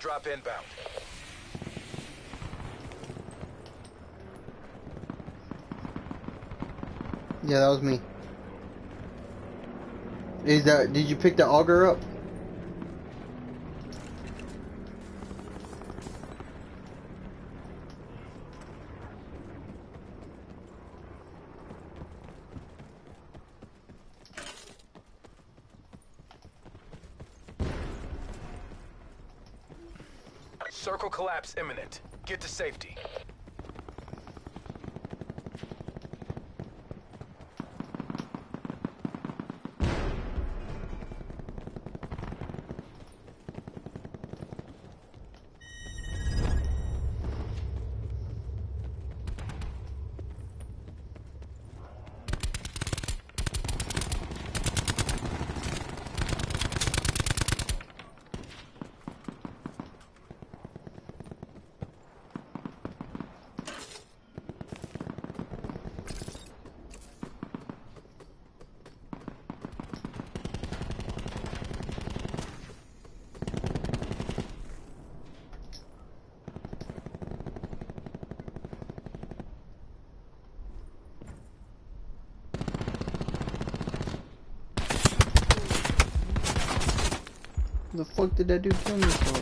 Drop inbound. Yeah, that was me. Is that? Did you pick the auger up? Imminent. Get to safety. The fuck did that dude kill me for?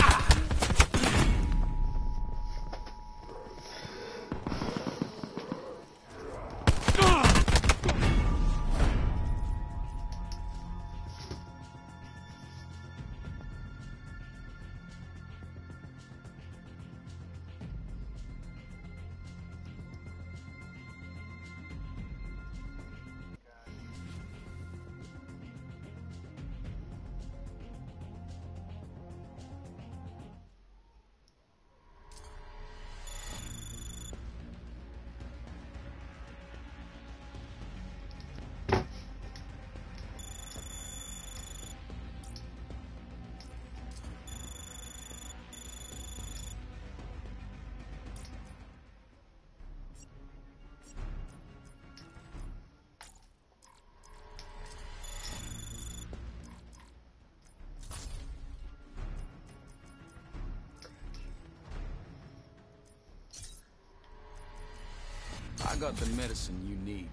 I got the medicine you need.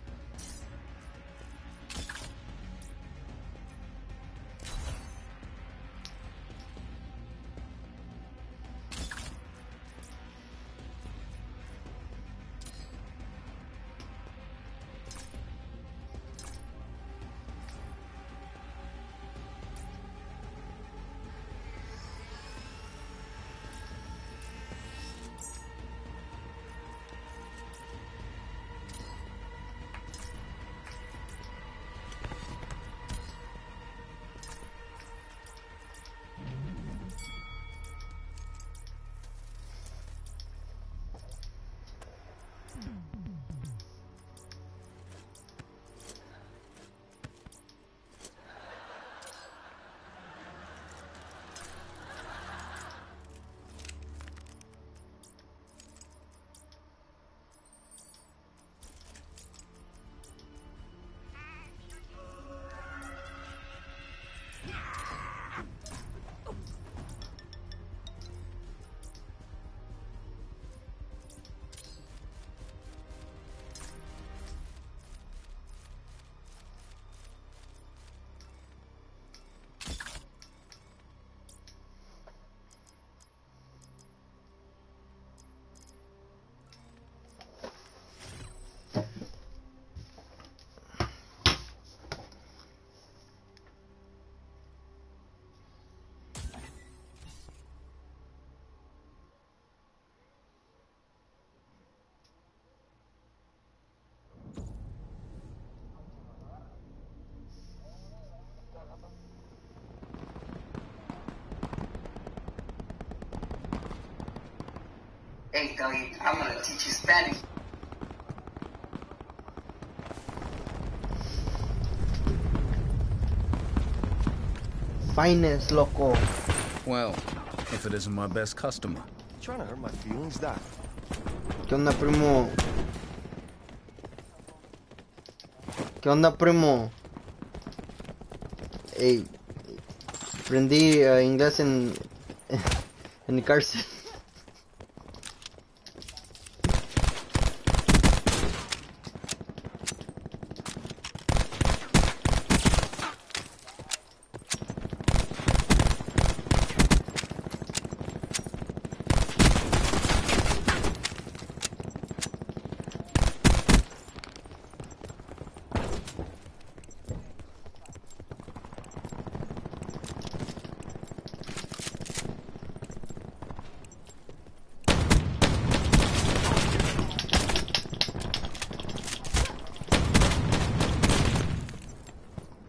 Hey, doggy, I'm gonna teach you Spanish. Finest, loco. Well, if it isn't my best customer. You trying to hurt my feelings, Doc? ¿Qué onda, primo? ¿Qué onda, primo? Ey, aprendí eh, inglés en, en cárcel.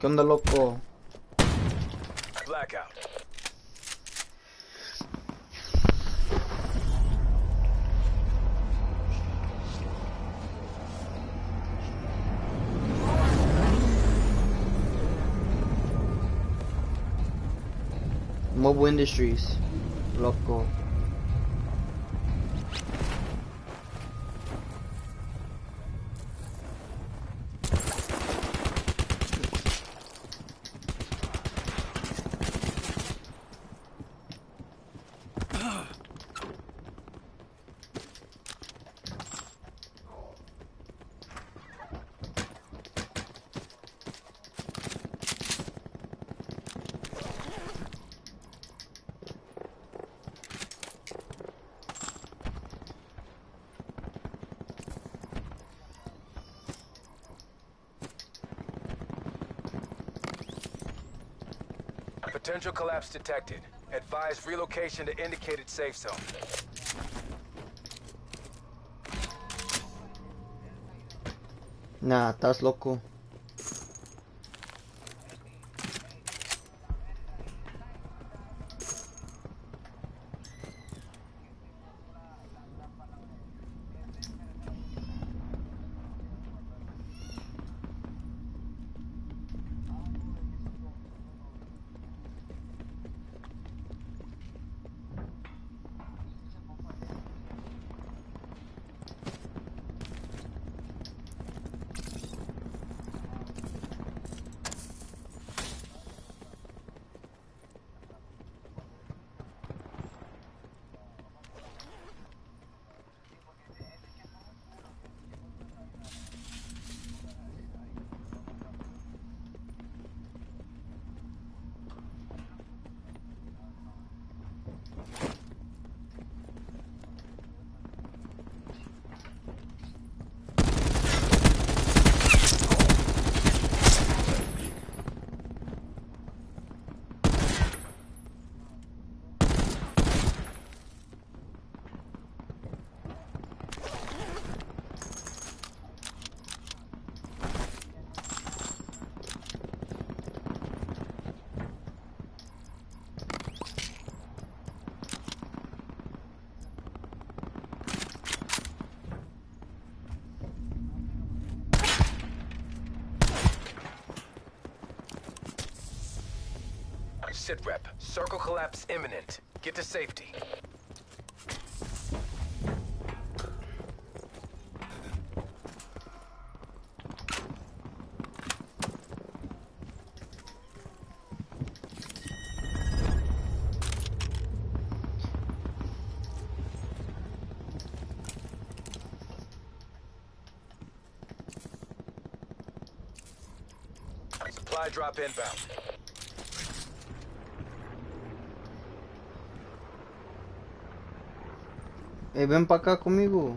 ¿Qué onda, loco? Blackout. Mobile Industries, loco. Potential collapse detected. Advise relocation to indicated safe zone. Nah, estás loco. Sit rep. Circle collapse imminent. Get to safety. Supply drop inbound. Eh, ven para acá conmigo.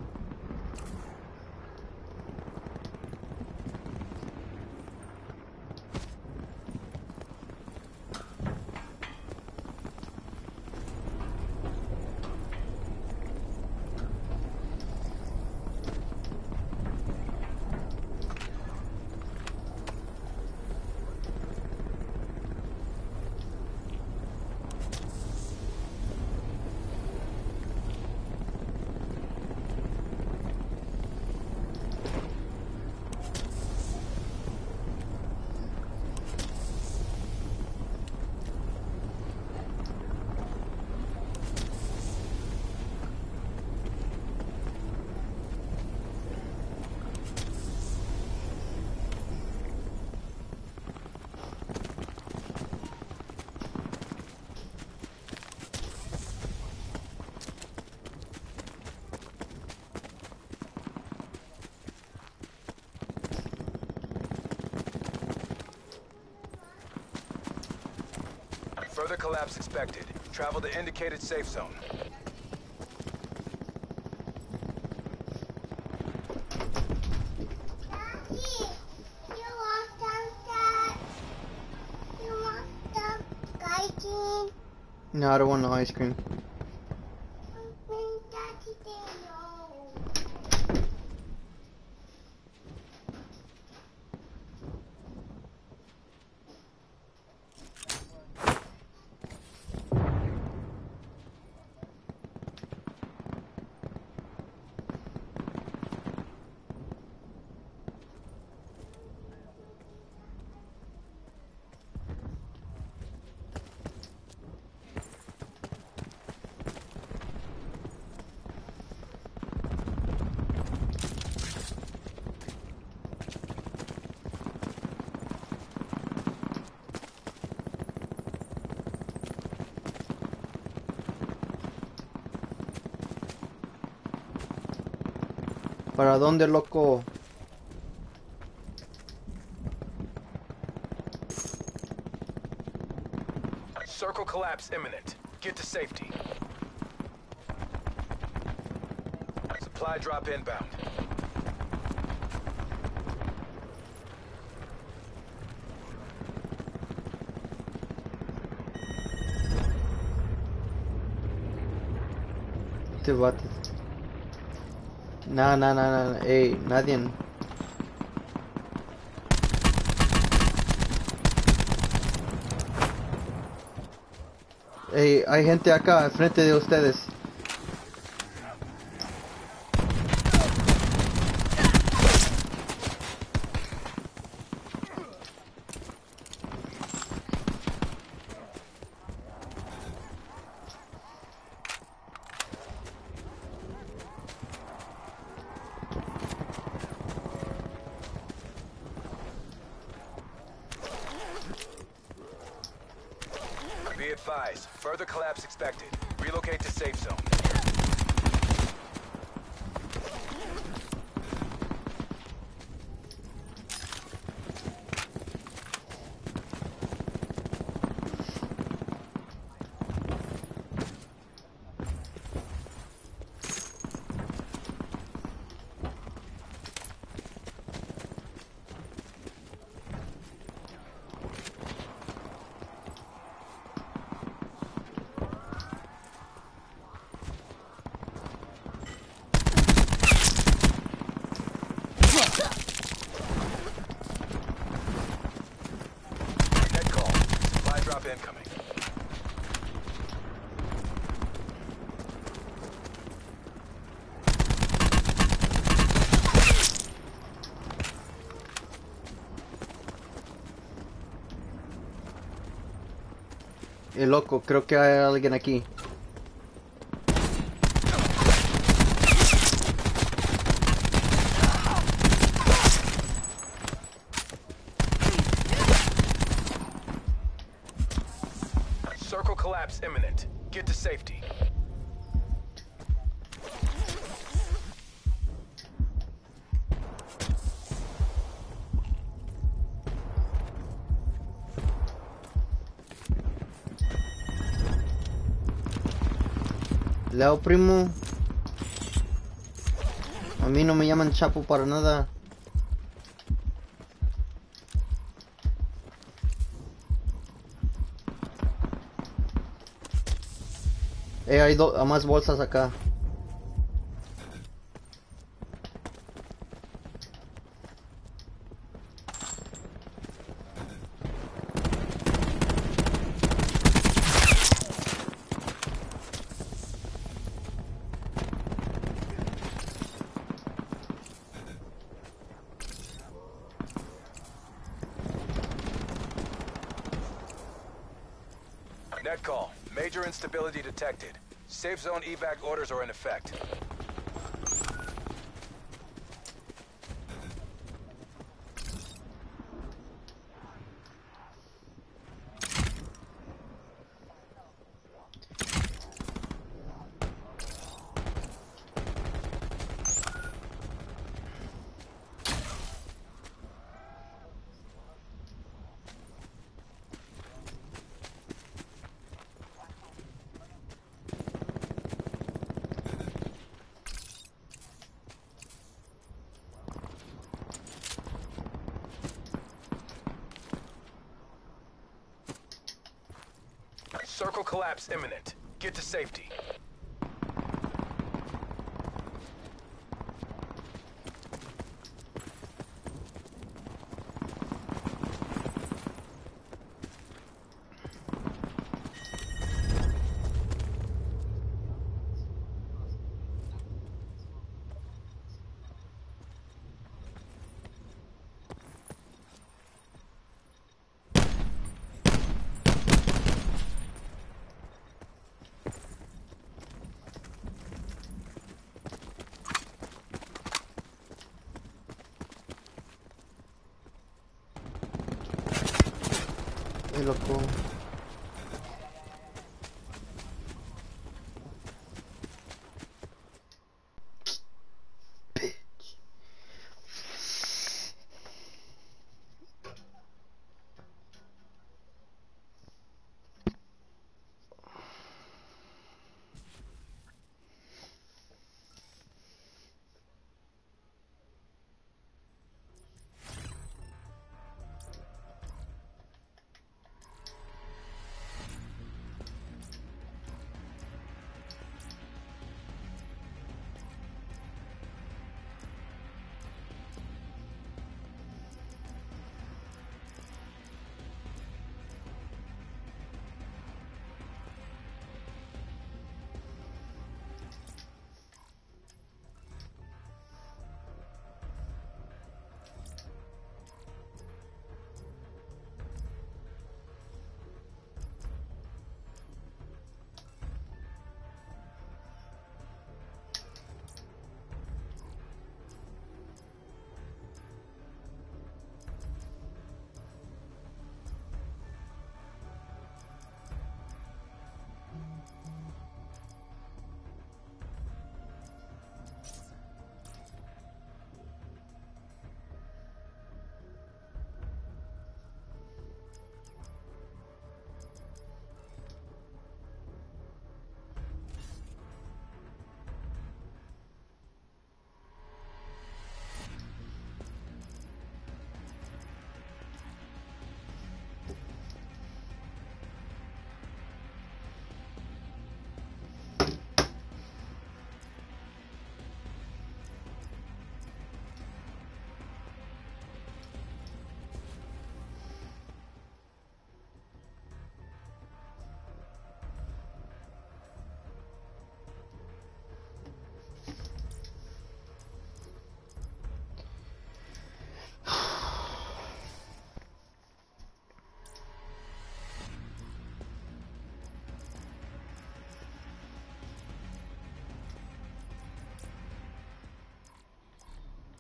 Collapse. Travel to indicated safe zone. Daddy, you want some that? You want some guiding? No, I don't want no ice cream. When Daddy they know. ¿Para dónde, loco? Circle collapse imminent. Get to safety. Supply drop inbound. Vato. No, no, no, no. Ey, nadie. Ey, hay gente acá, al frente de ustedes. Loco, creo que hay alguien aquí. Primo. A mí no me llaman Chapo para nada. Eh, hay do- más bolsas acá. Zone evac orders are in effect. Imminent. Get to safety. Loco.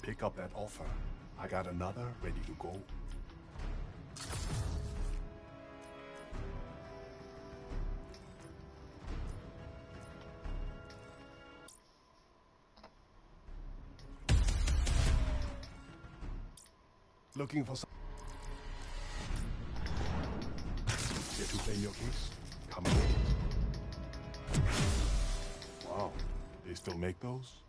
Pick up that offer. I got another ready to go. Looking for some. Here to play your case? Come on. Wow. They still make those?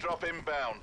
drop inbound.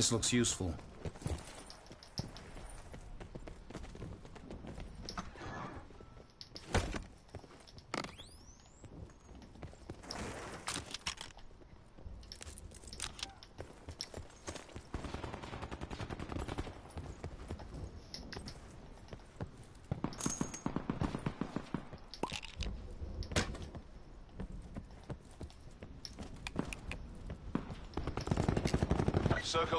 This looks useful.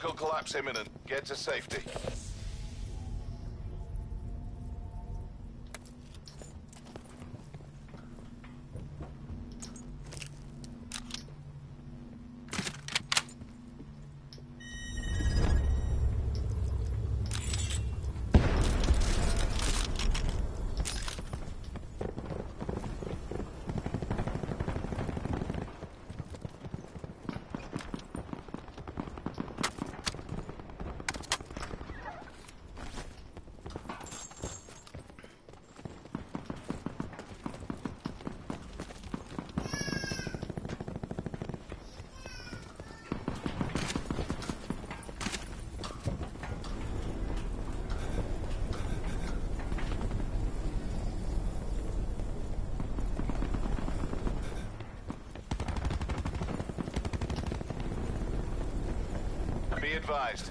Circle collapse imminent. Get to safety. Be advised.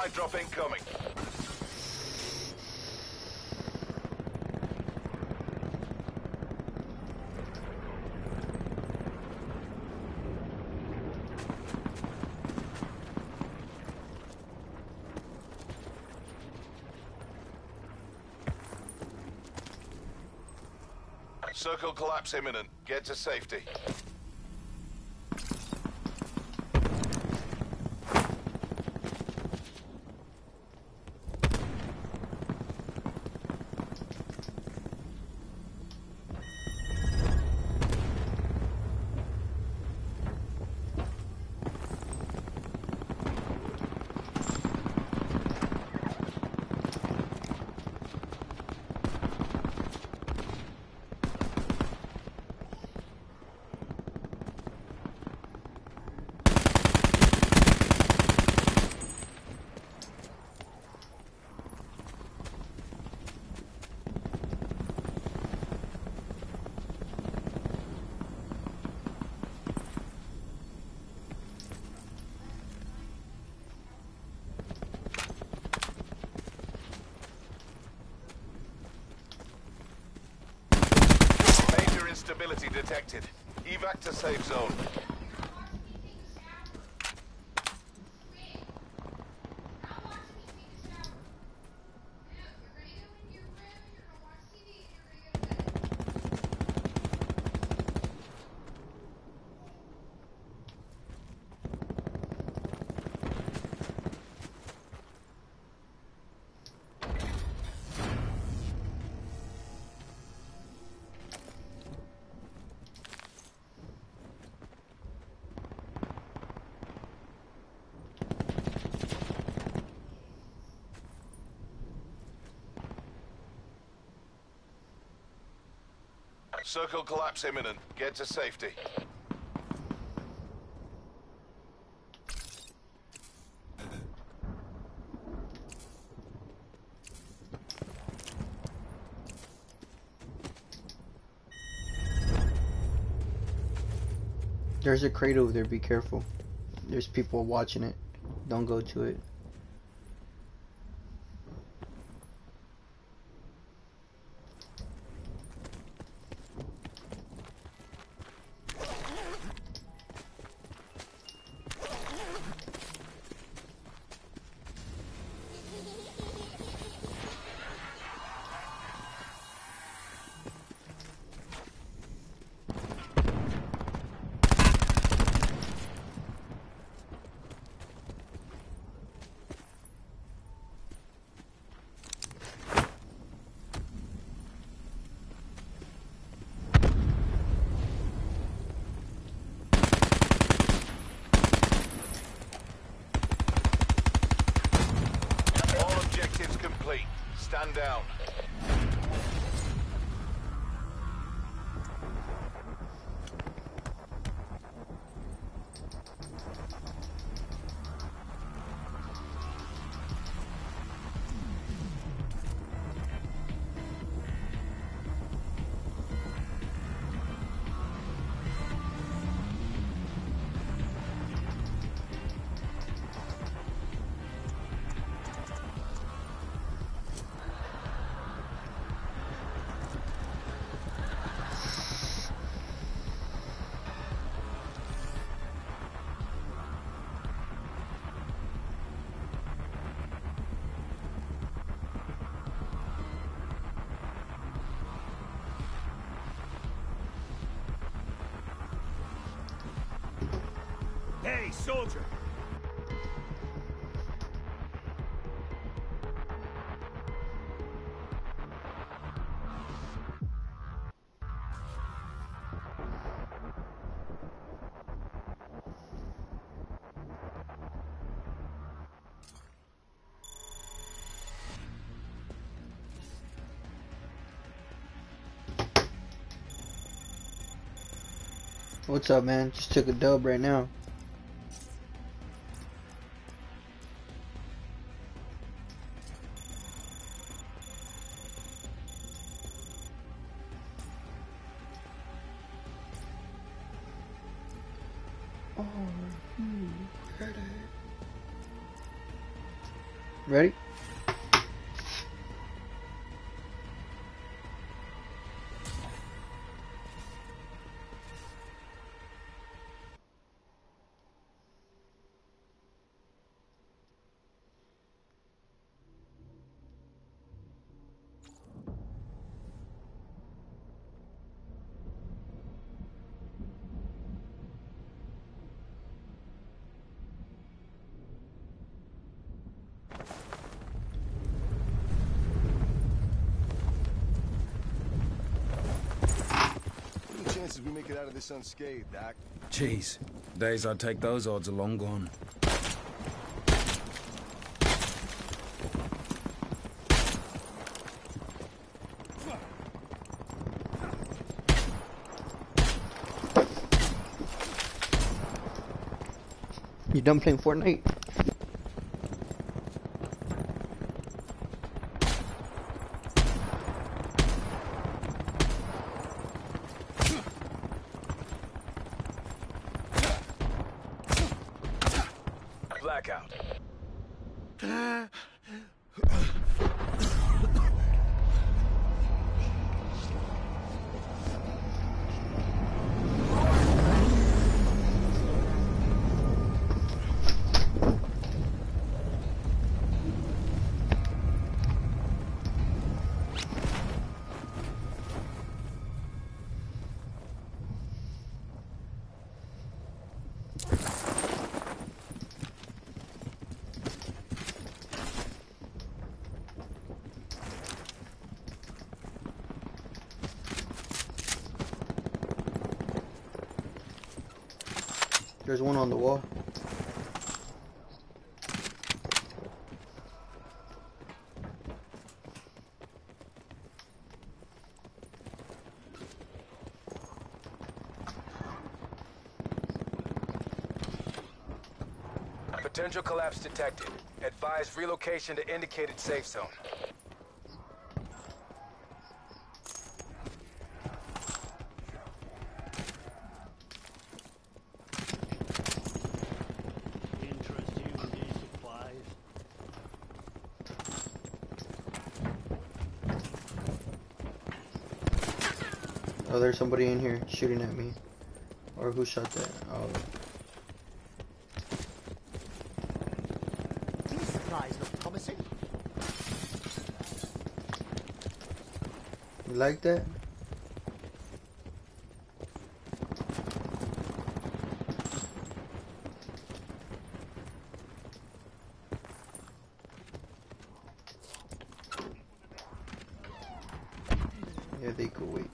Supply drop incoming. Circle collapse imminent. Get to safety. Circle collapse imminent. Get to safety. There's a crate over there, be careful. There's people watching it. Don't go to it. Soldier! What's up, man? Just took a dub right now. The chances we make it out of this unscathed, Doc? Jeez, days I'd take those odds are long gone. You done playing Fortnite? Blackout. There's one on the wall. Potential collapse detected. Advise relocation to indicated safe zone. Interest you in these supplies? Oh, there's somebody in here shooting at me. Or who shot that? Oh, These supplies look promising. you like that? Yeah, they could wait.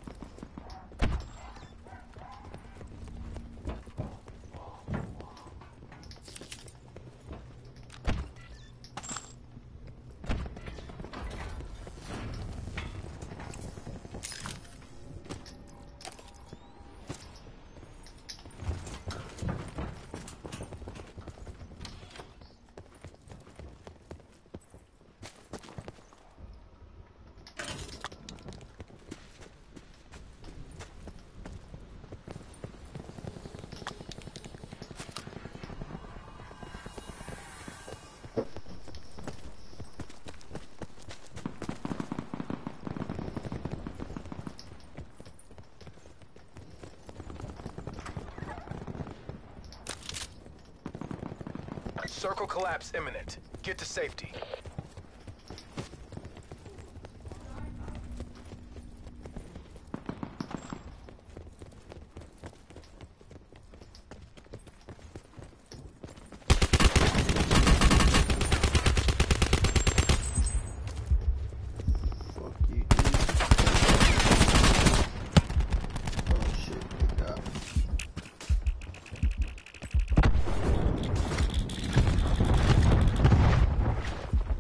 Circle collapse imminent. Get to safety.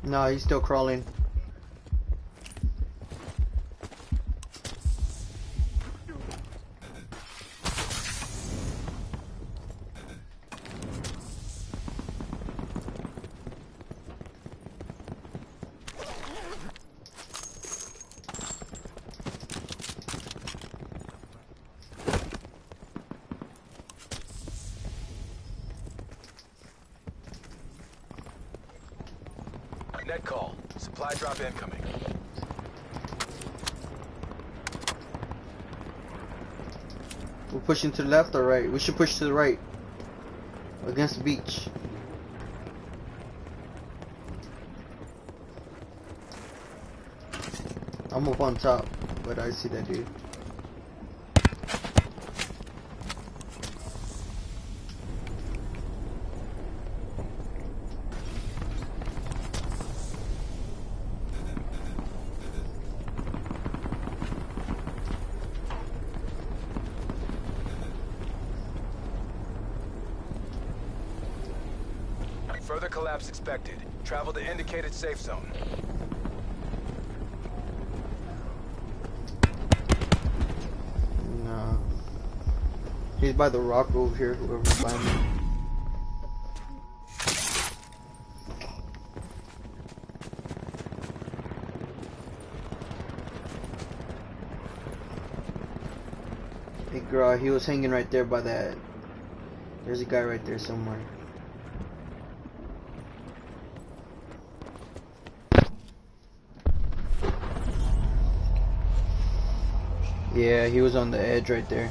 No, he's still crawling. Net call. Supply drop incoming. We're pushing to the left or right? We should push to the right. Against the beach. I'm up on top, but I see that dude. Collapse expected. Travel to indicated safe zone. No. He's by the rock over here, whoever's behind me. Hey girl, he was hanging right there by that. There's a guy right there somewhere. Yeah, he was on the edge right there.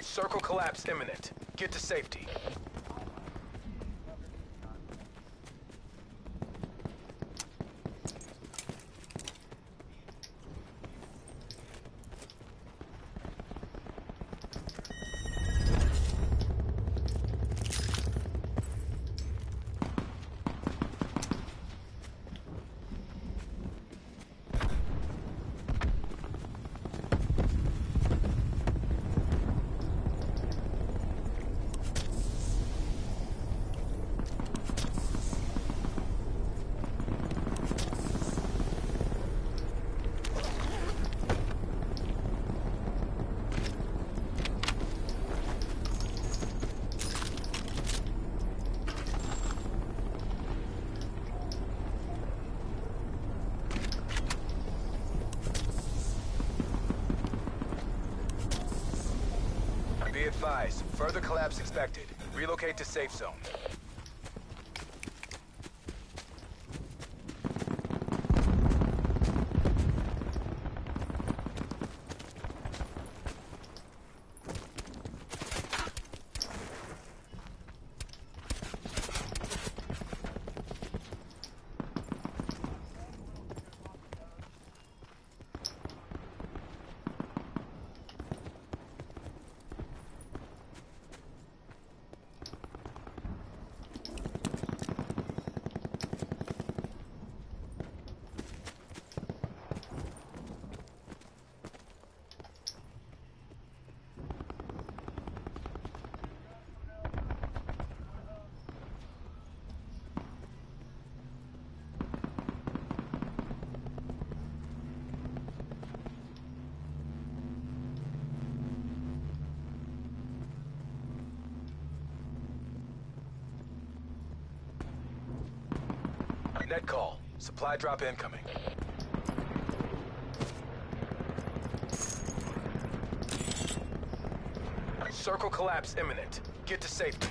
Circle collapse imminent. Get to safety. Be advised, further collapse expected. Relocate to safe zone. Net call. Supply drop incoming. Circle collapse imminent. Get to safety.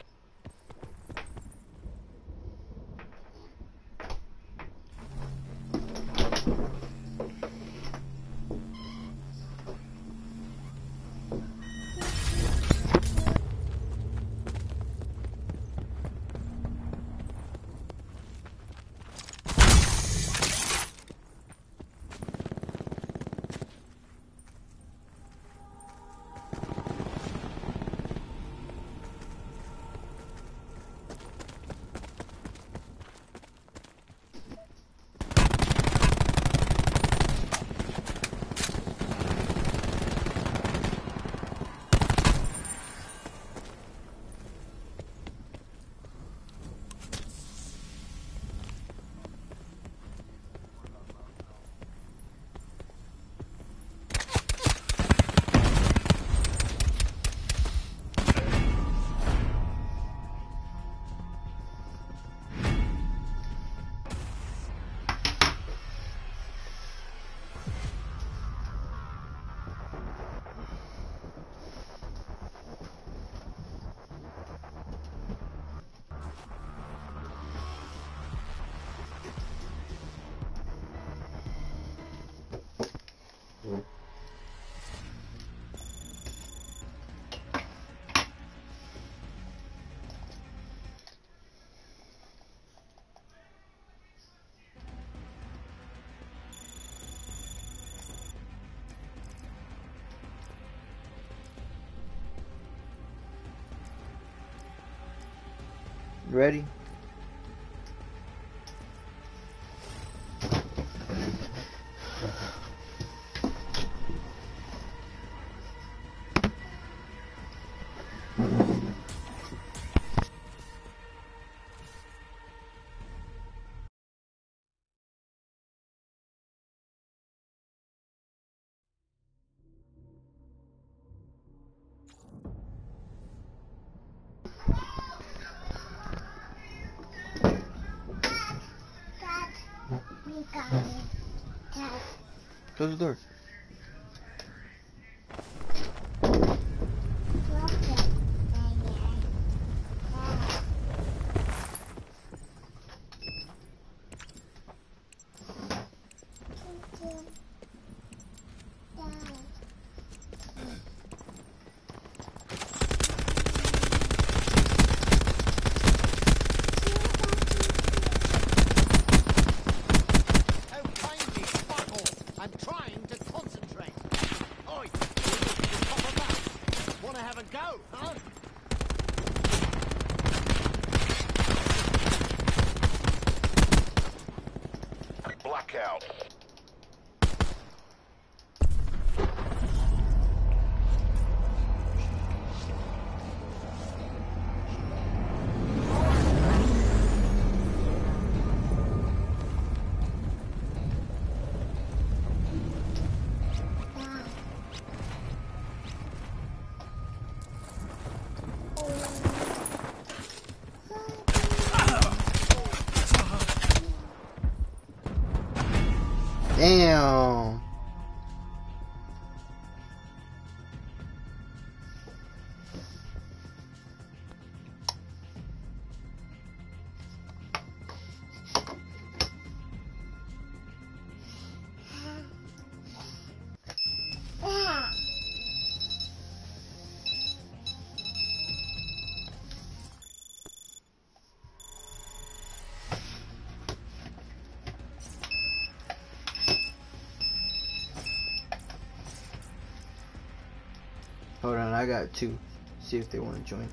ready? Tá. Tá. Seu Dudu. I got two. See if they want to join.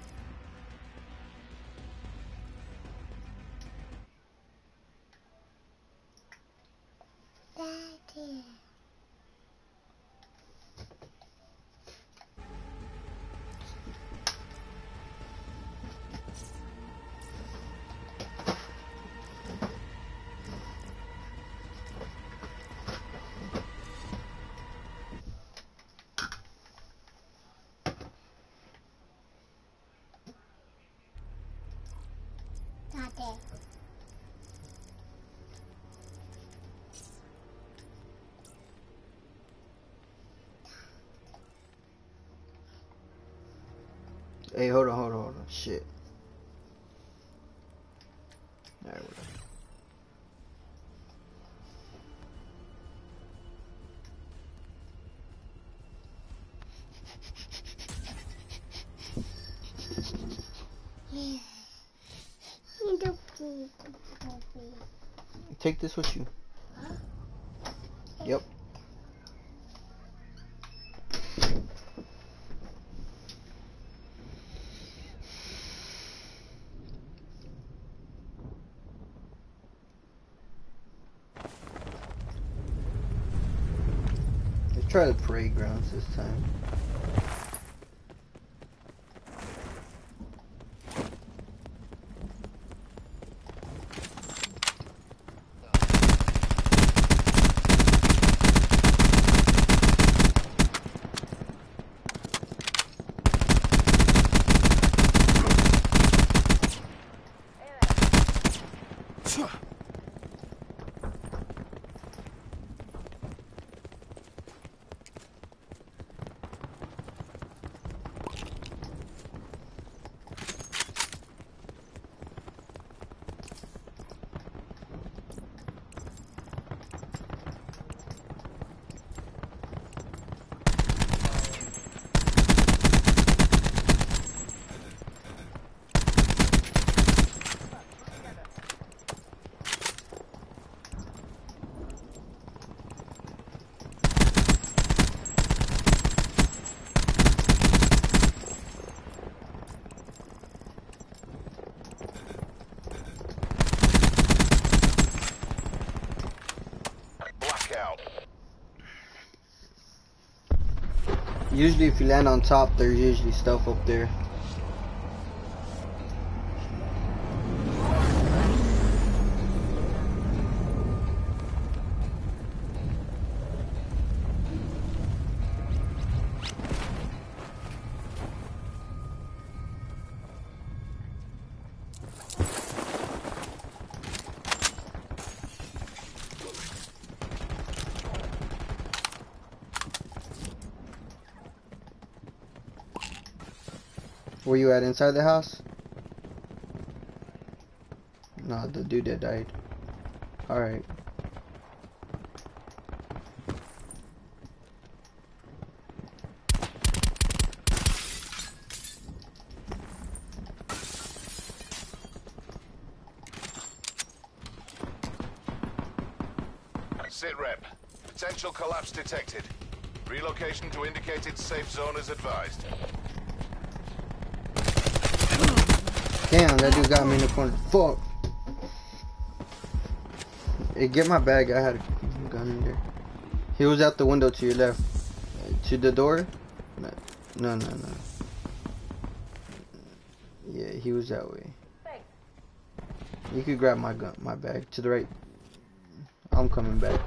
Shit. Alright, whatever. You don't please, Daddy. Take this with you. Yep. Let's try the parade grounds this time. Usually if you land on top, there's usually stuff up there. You at? Inside the house? No, the dude that died. Alright. Sit rep. Potential collapse detected. Relocation to indicated safe zone is advised. Damn, that dude got me in the corner. Fuck. Hey, get my bag. I had a gun in there. He was out the window to your left. To the door? No, no, no. no. Yeah, he was that way. You could grab my gun, my bag to the right. I'm coming back.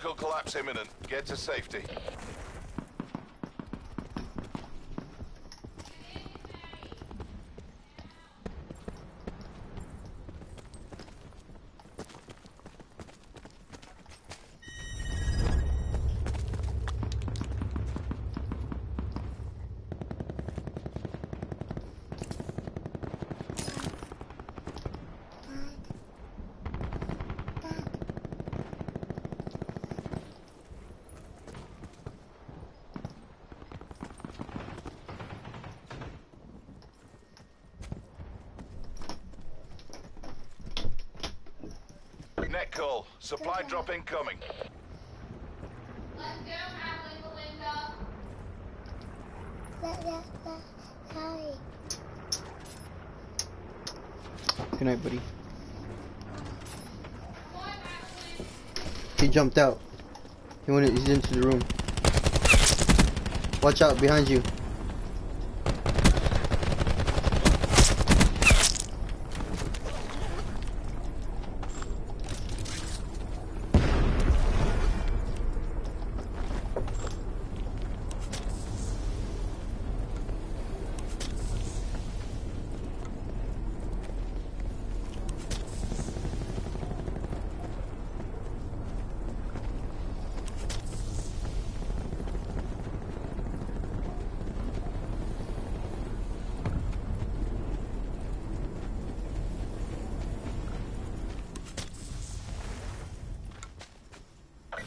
Circle collapse imminent. Get to safety. Net call. Supply drop incoming. Good night, buddy. He jumped out. He went. He's into the room. Watch out behind you.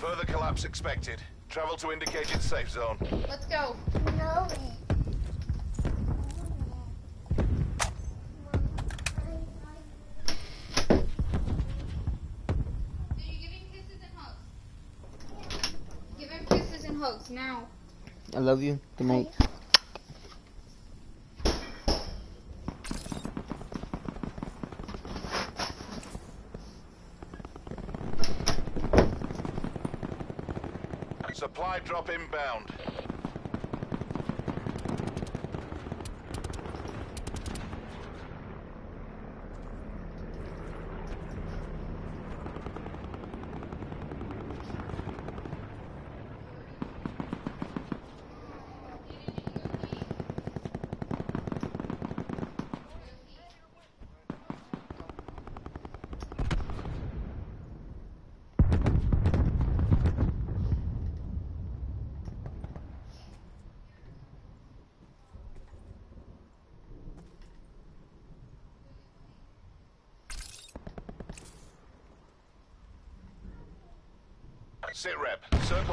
Further collapse expected. Travel to indicated safe zone. Let's go. No. Give him kisses and hugs now. I love you. Good night. Supply drop inbound. Sit rep. Circle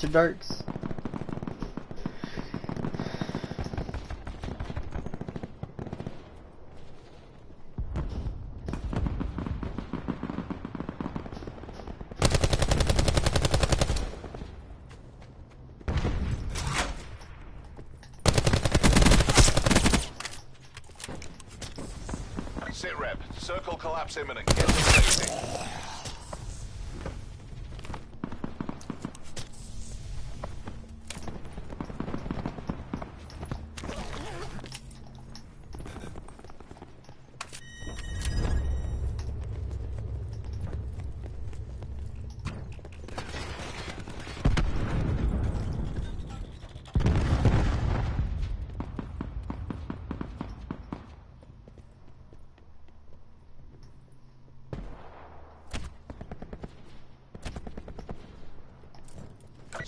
bunch of darks. Sit rep. Circle collapse imminent.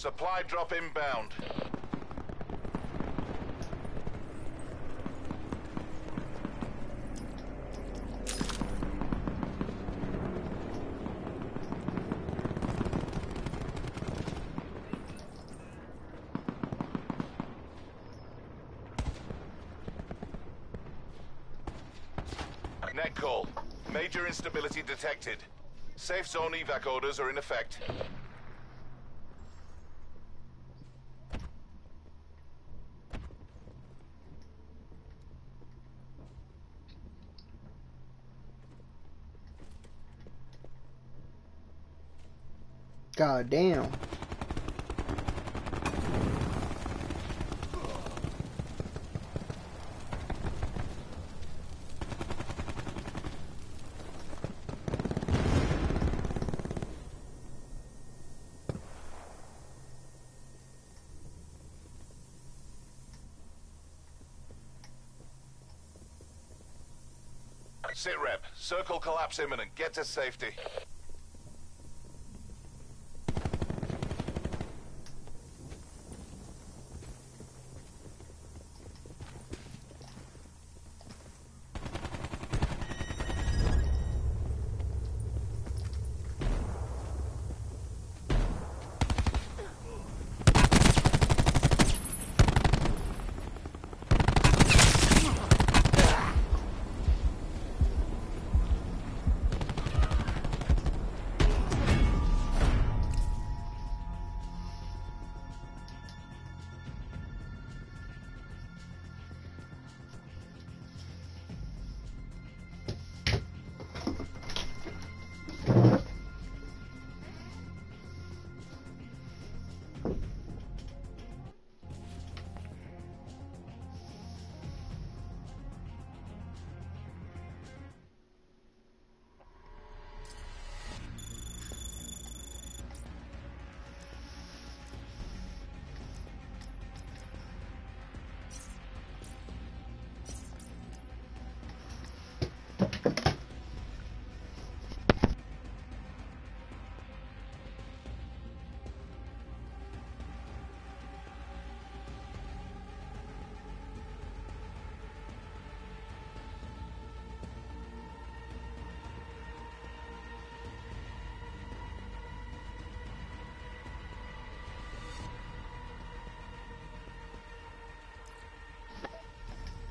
Supply drop inbound. Net call. Major instability detected. Safe zone evac orders are in effect. God damn. Sit rep. Circle collapse imminent. Get to safety.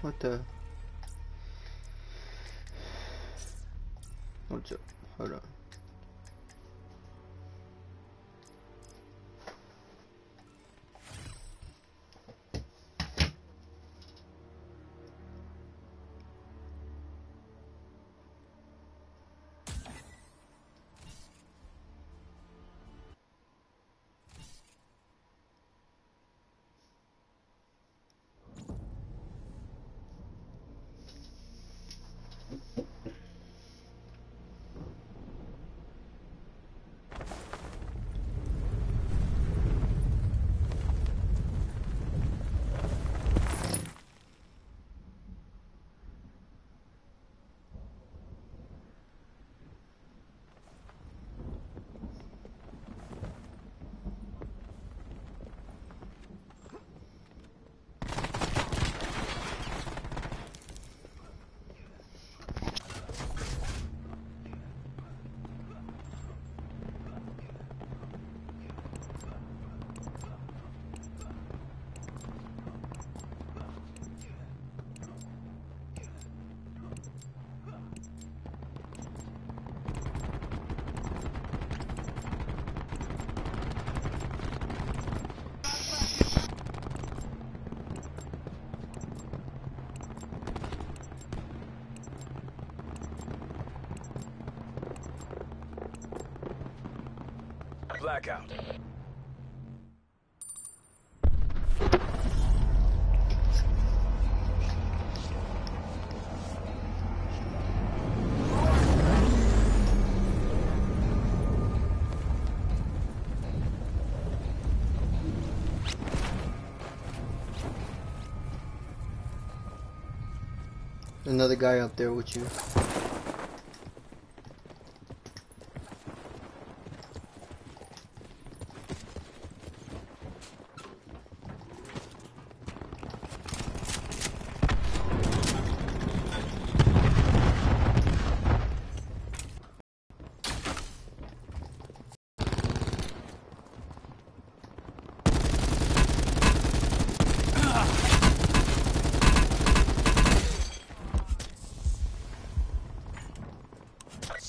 What the? What's up? Hold on. Blackout. Another guy up there with you.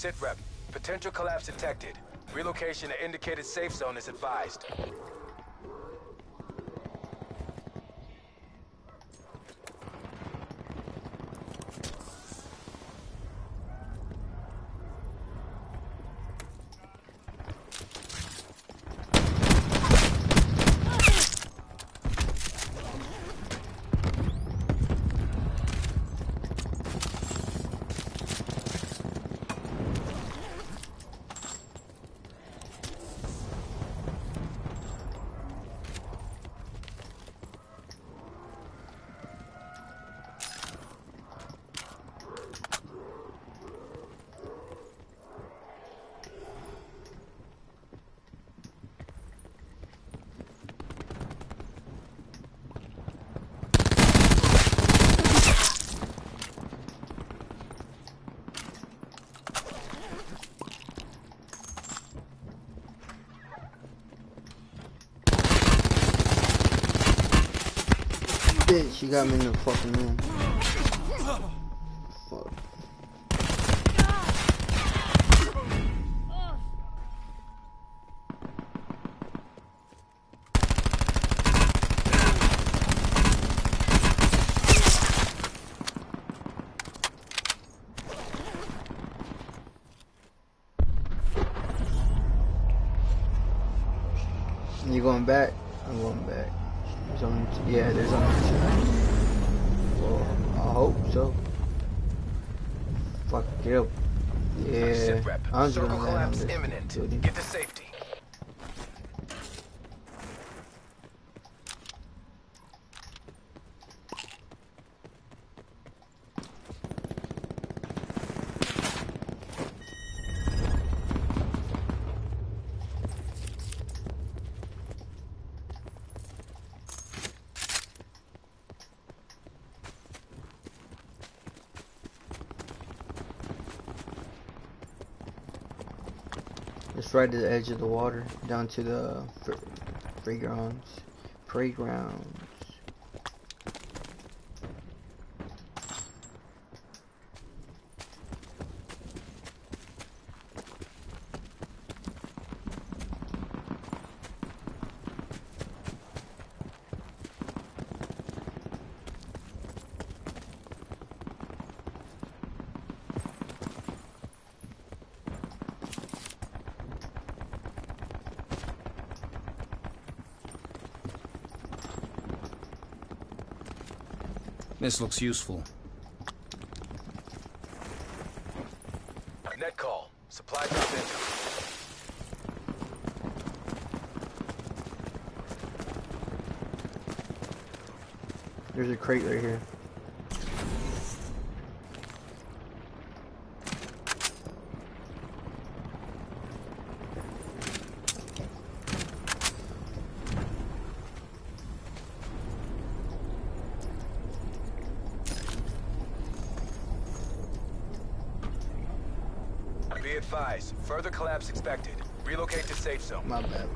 Sit rep. Potential collapse detected. Relocation to indicated safe zone is advised. She got me in the fucking room. Fuck. You going back? I'm going back. There's only two, yeah, there's only two. Well, I hope so. Fuck, get up. Yeah, Sit rep. I'm just Circle gonna land on collapse this imminent. building. Get to safety. Right to the edge of the water, down to the playgrounds. Playgrounds. This looks useful. Net call. Supply drop inbound. There's a crate right here. Be advised. Further collapse expected. Relocate to safe zone. My bad.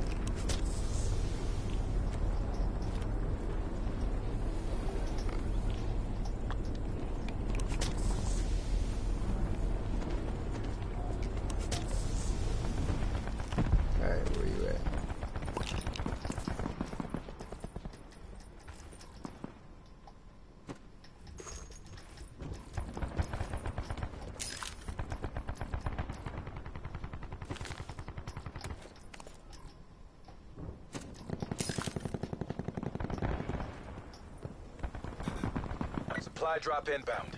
Alright, where you at? Supply drop inbound.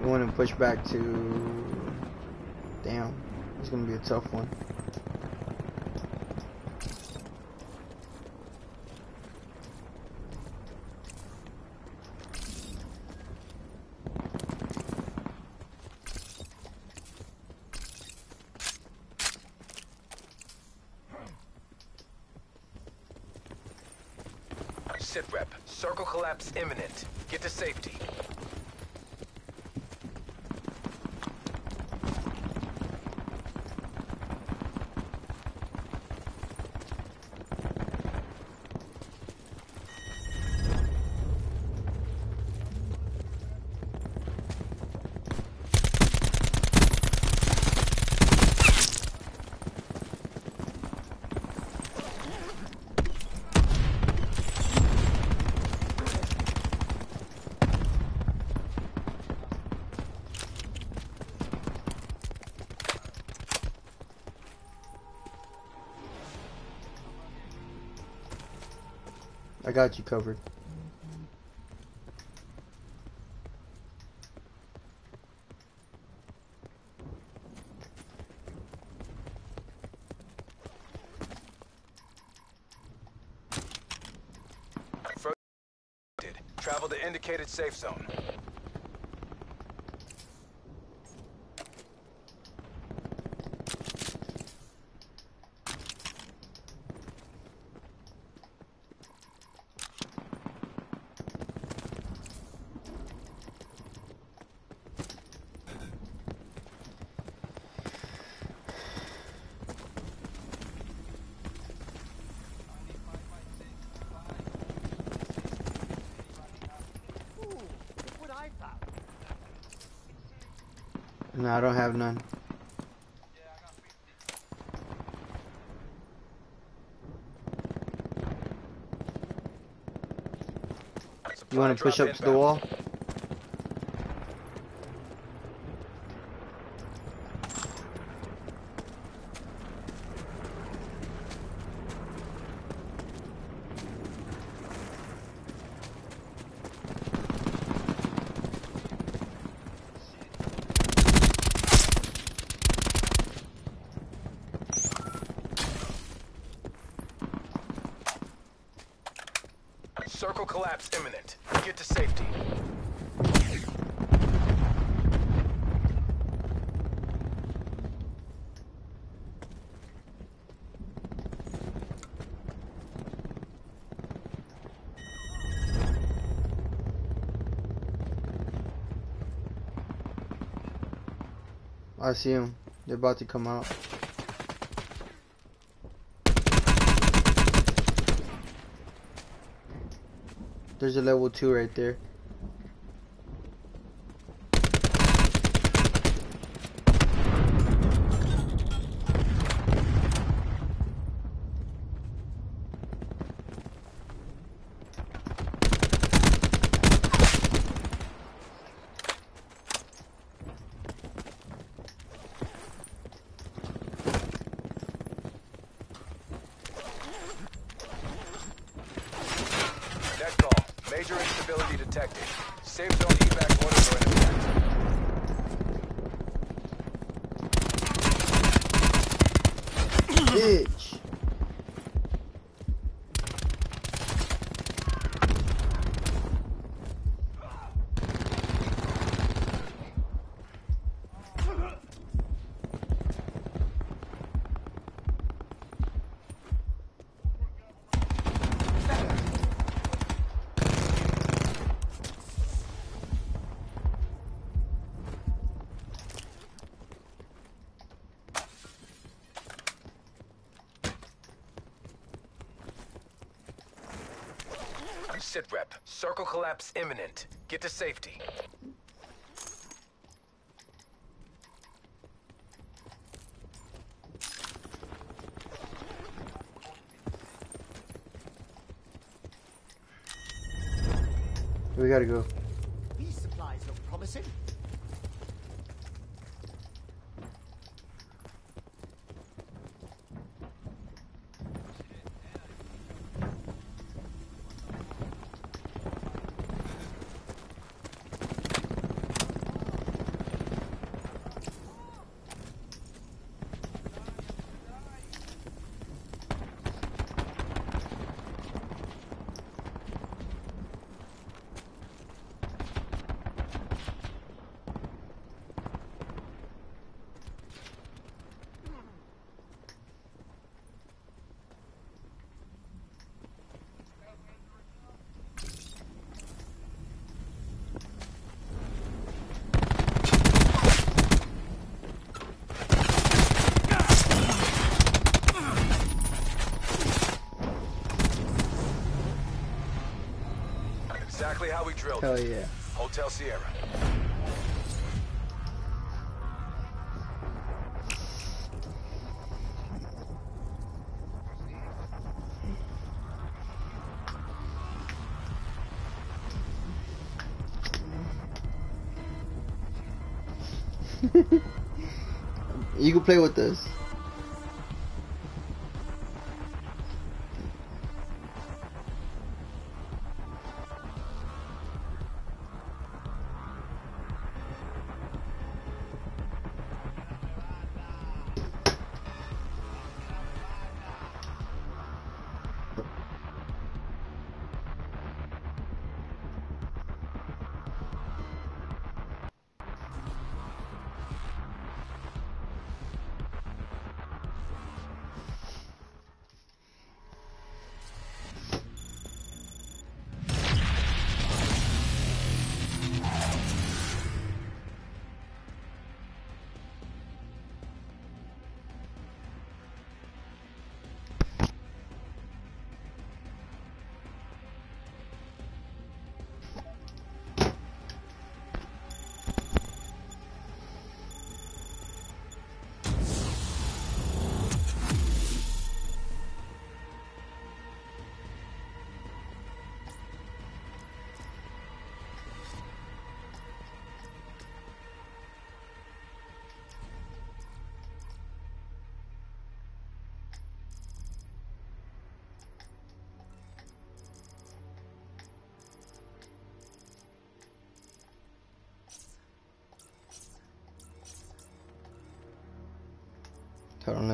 We want to push back to. Damn, it's gonna be a tough one. Sit rep. Circle collapse imminent. Get to safety. I got you covered. Travel to indicated safe zone. I don't have none. You want to push up to the wall? Circle collapse imminent. Get to safety. I see them. They're about to come out. There's a level 2 right there. Net call. Major instability detected. Safe zone evac orders are in effect. Bitch. Sit rep. Circle collapse imminent. Get to safety. We gotta go. These supplies look promising. Exactly how we drilled. Hell yeah. Hotel Sierra. You can play with this.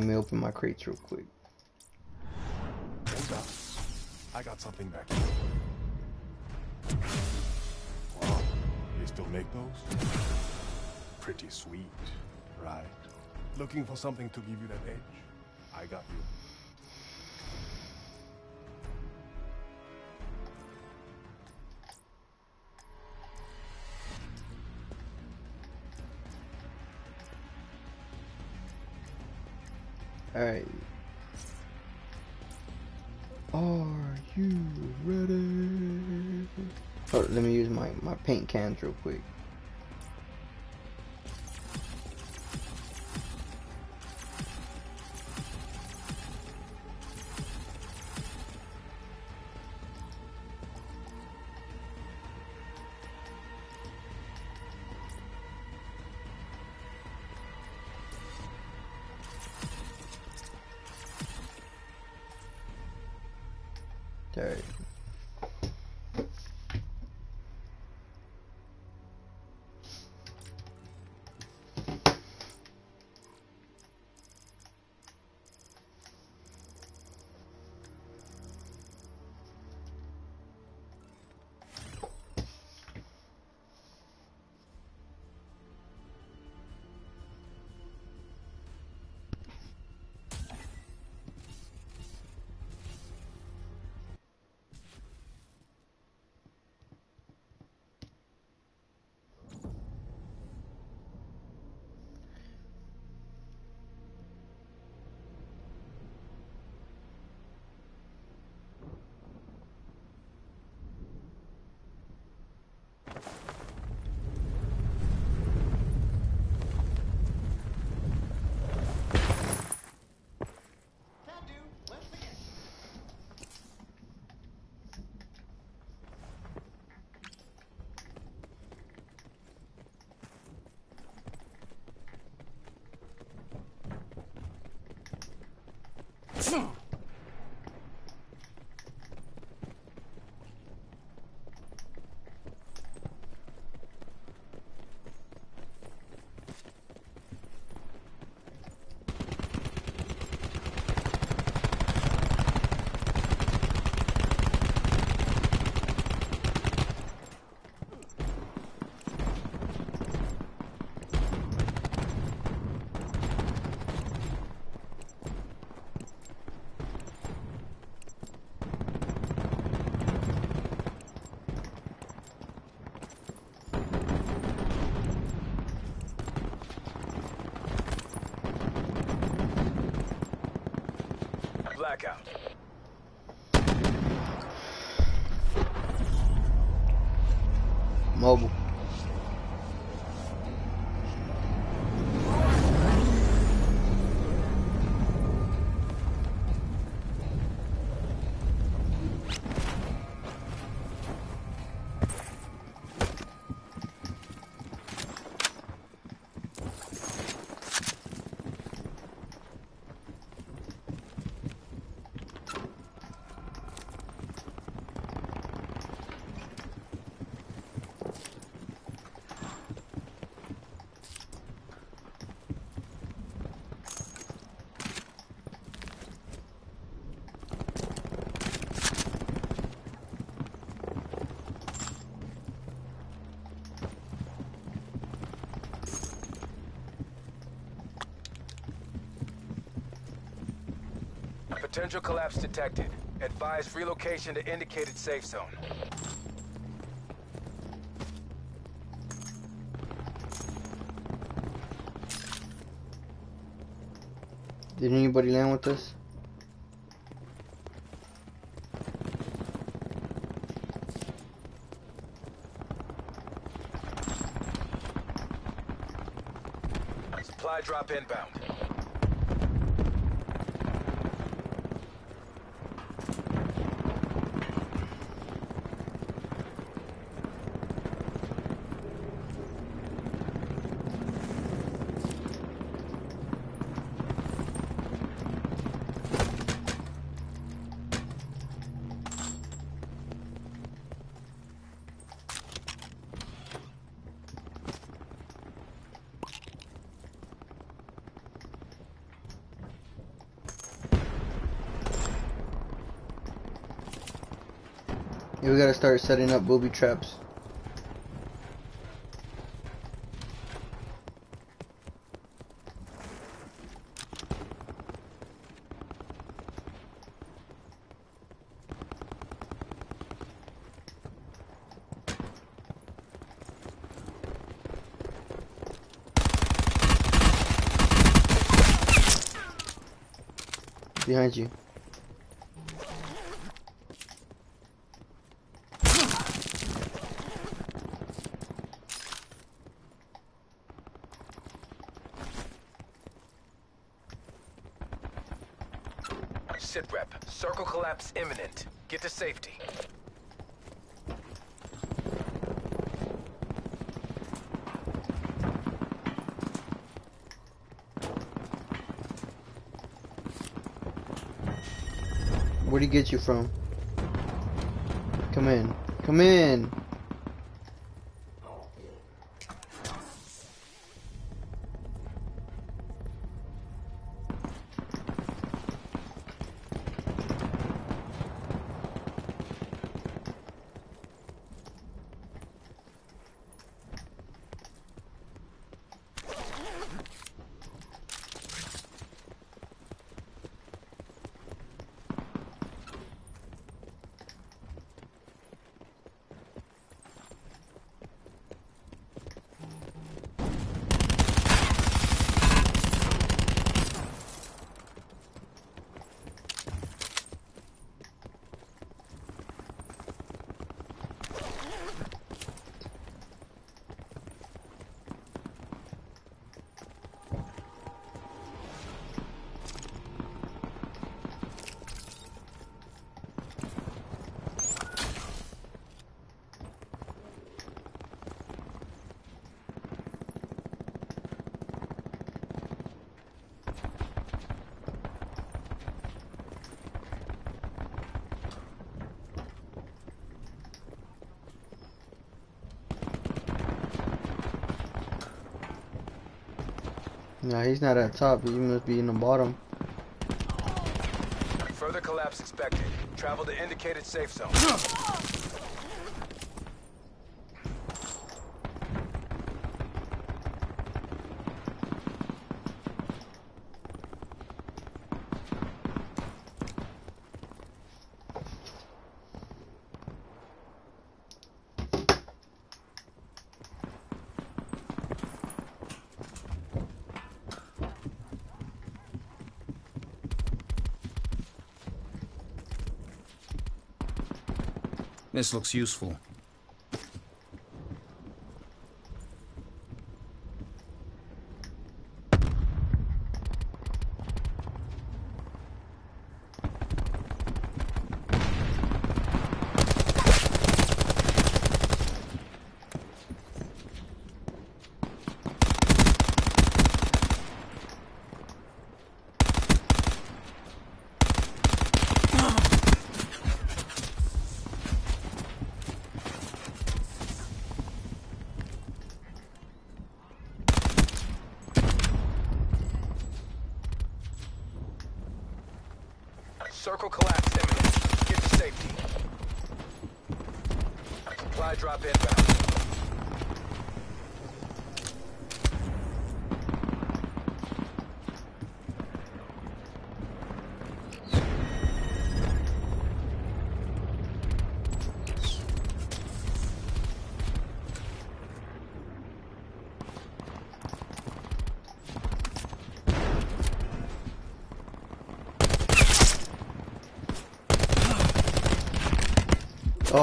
Me open my crates real quick. I got something back. Wow, they still make those? Pretty sweet, right? Looking for something to give you that edge? I got you. Paint cans real quick. Blackout. Potential collapse detected. Advise relocation to indicated safe zone. Did anybody land with us? Supply drop inbound. Yeah, we gotta start setting up booby traps. Behind you. Rep. Circle collapse imminent. Get to safety. Where'd he get you from? Come in. Come in. Nah, he's not at top. He must be in the bottom. Further collapse expected. Travel to indicated safe zone. This looks useful. Circle collapse imminent. Get to safety. Supply drop inbound.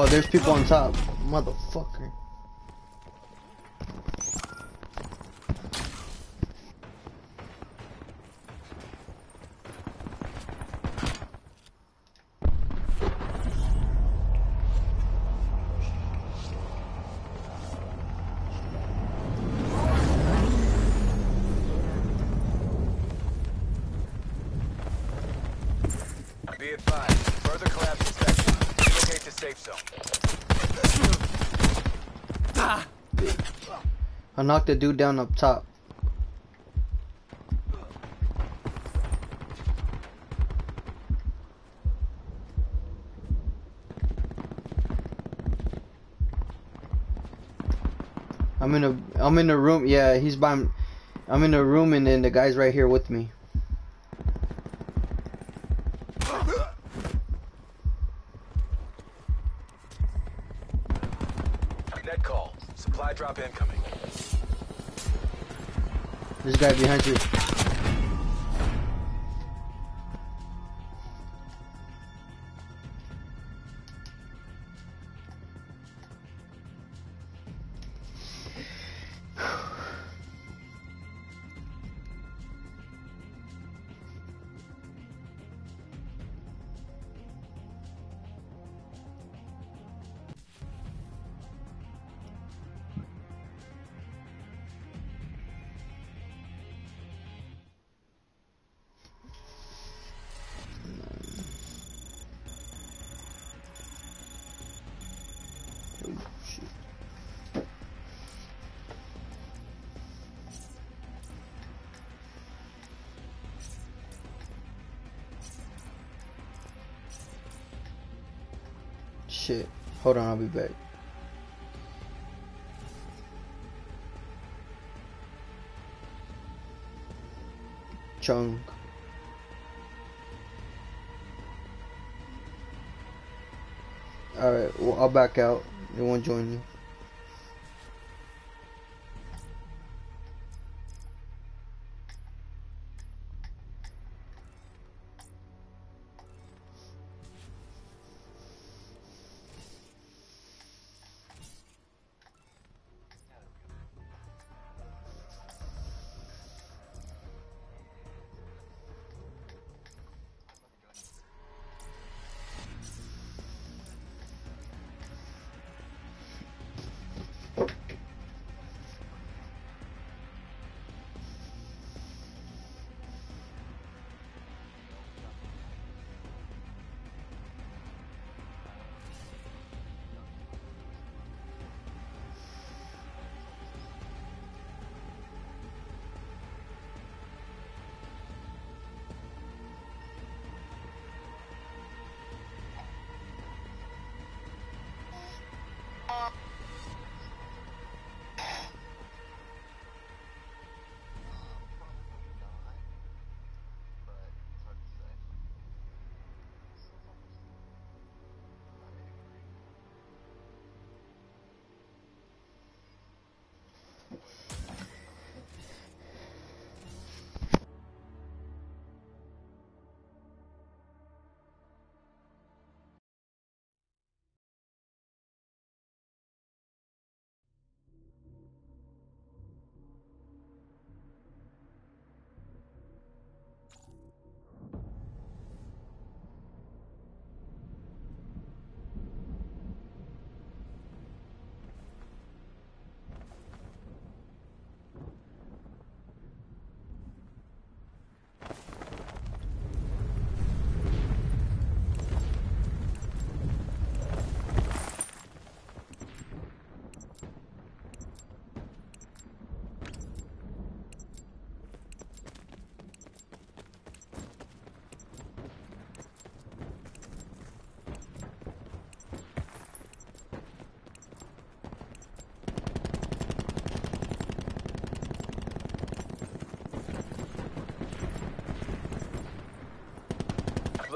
There's people on top. Motherfucker. I knocked the dude down up top. I'm in a I'm in a room. Yeah, he's by. I'm in a room and then the guy's right here with me. Net call. Supply drop incoming. This behind you. Hold on, I'll be back. Chung. Alright, well, I'll back out. They won't join me.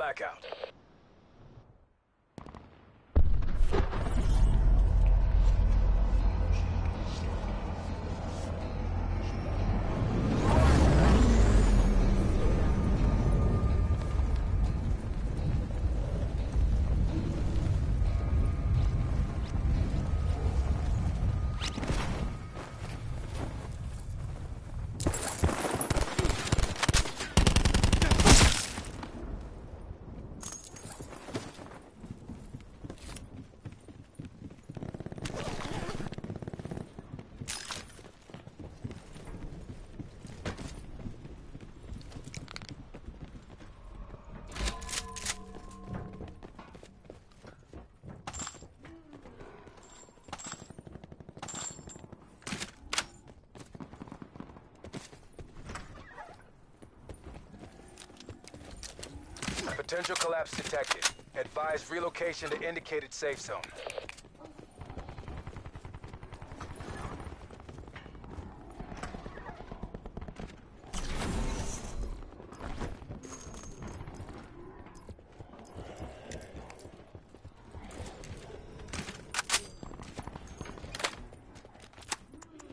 blackout. Potential collapse detected. Advise relocation to indicated safe zone.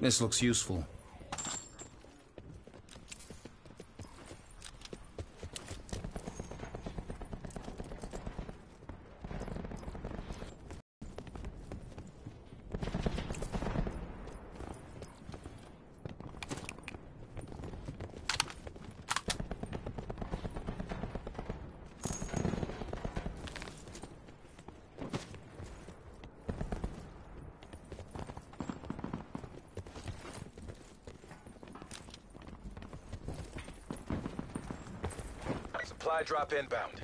This looks useful. Drop inbound.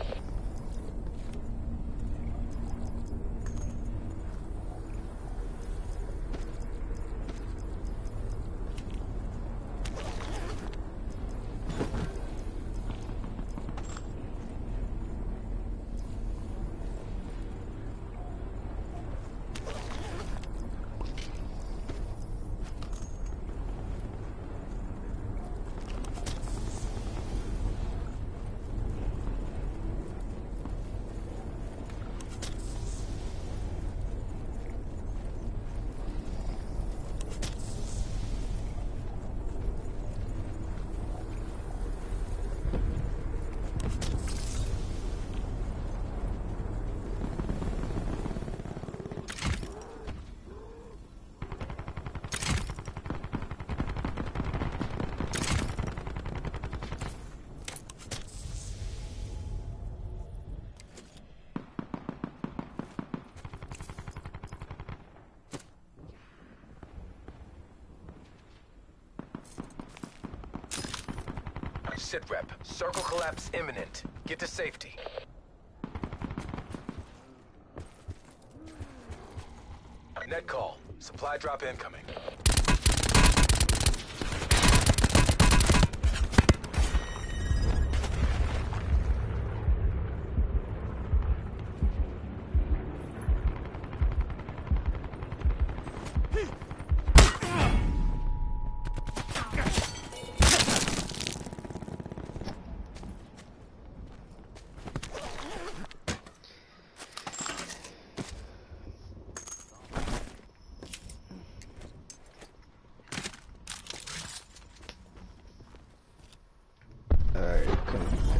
Sitrep, circle collapse imminent. Get to safety. Net call. Supply drop incoming. Alright, come on.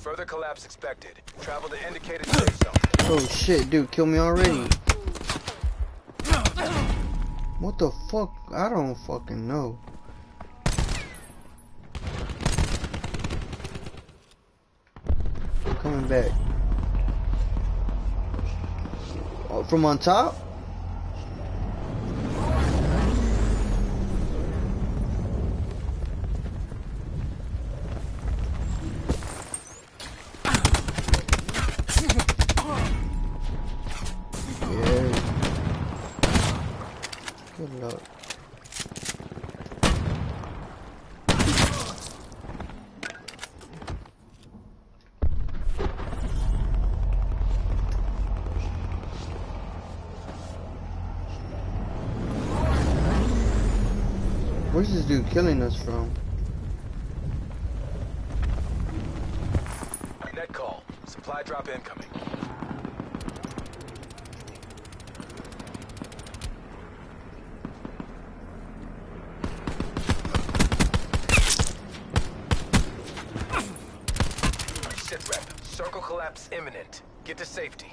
Further collapse expected. Travel to indicated zone. Oh shit, dude, kill me already. What the fuck? I don't fucking know. Coming back. Oh, from on top? Dude killing us from? Net call. Supply drop incoming. Sitrep, circle collapse imminent. Get to safety.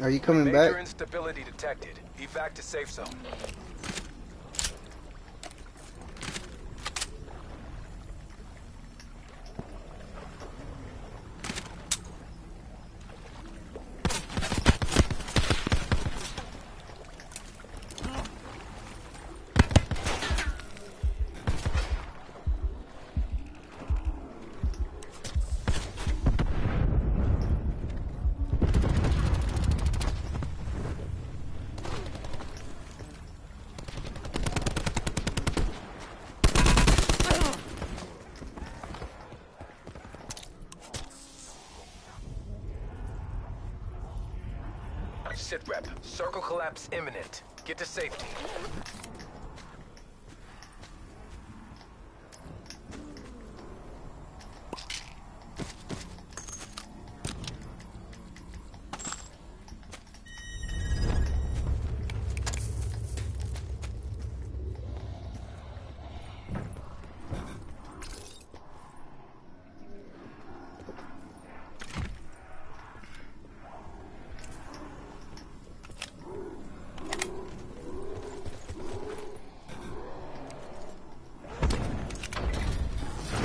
Are you coming Major back? instability detected. Evac to safe zone. Sitrep, circle collapse imminent. Get to safety.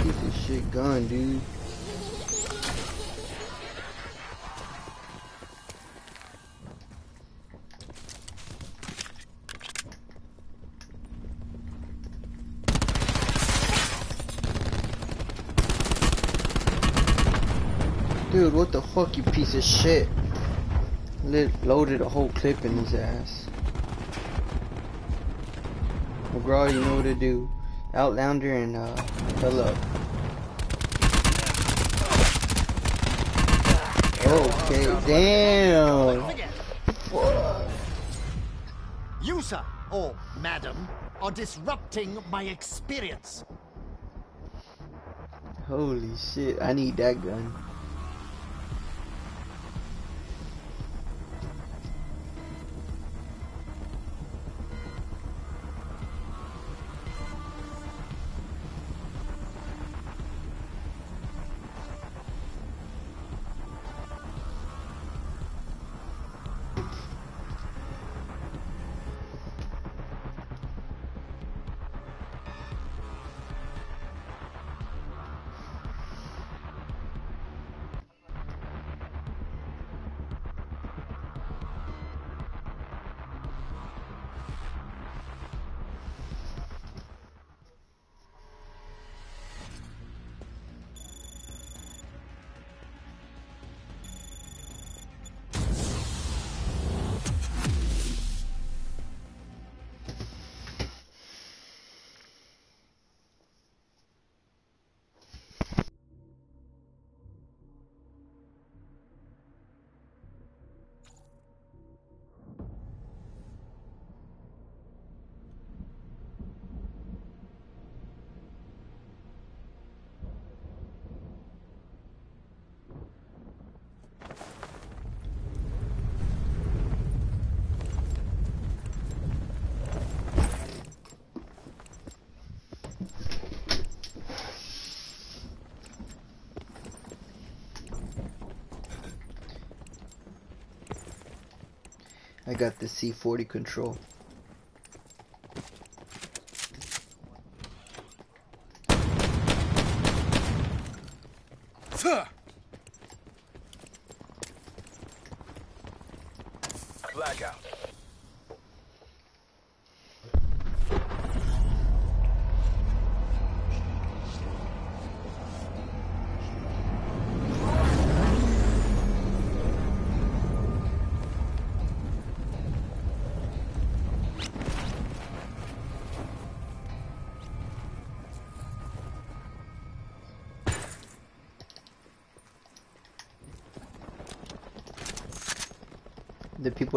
Keep this going, dude. Dude, what the fuck, you piece of shit? Lit, loaded a whole clip in his ass. McGraw, you know what to do. Outlander and uh, fill up. Okay, damn. You, sir, or madam, are disrupting my experience. Holy shit, I need that gun. I got the C40 control.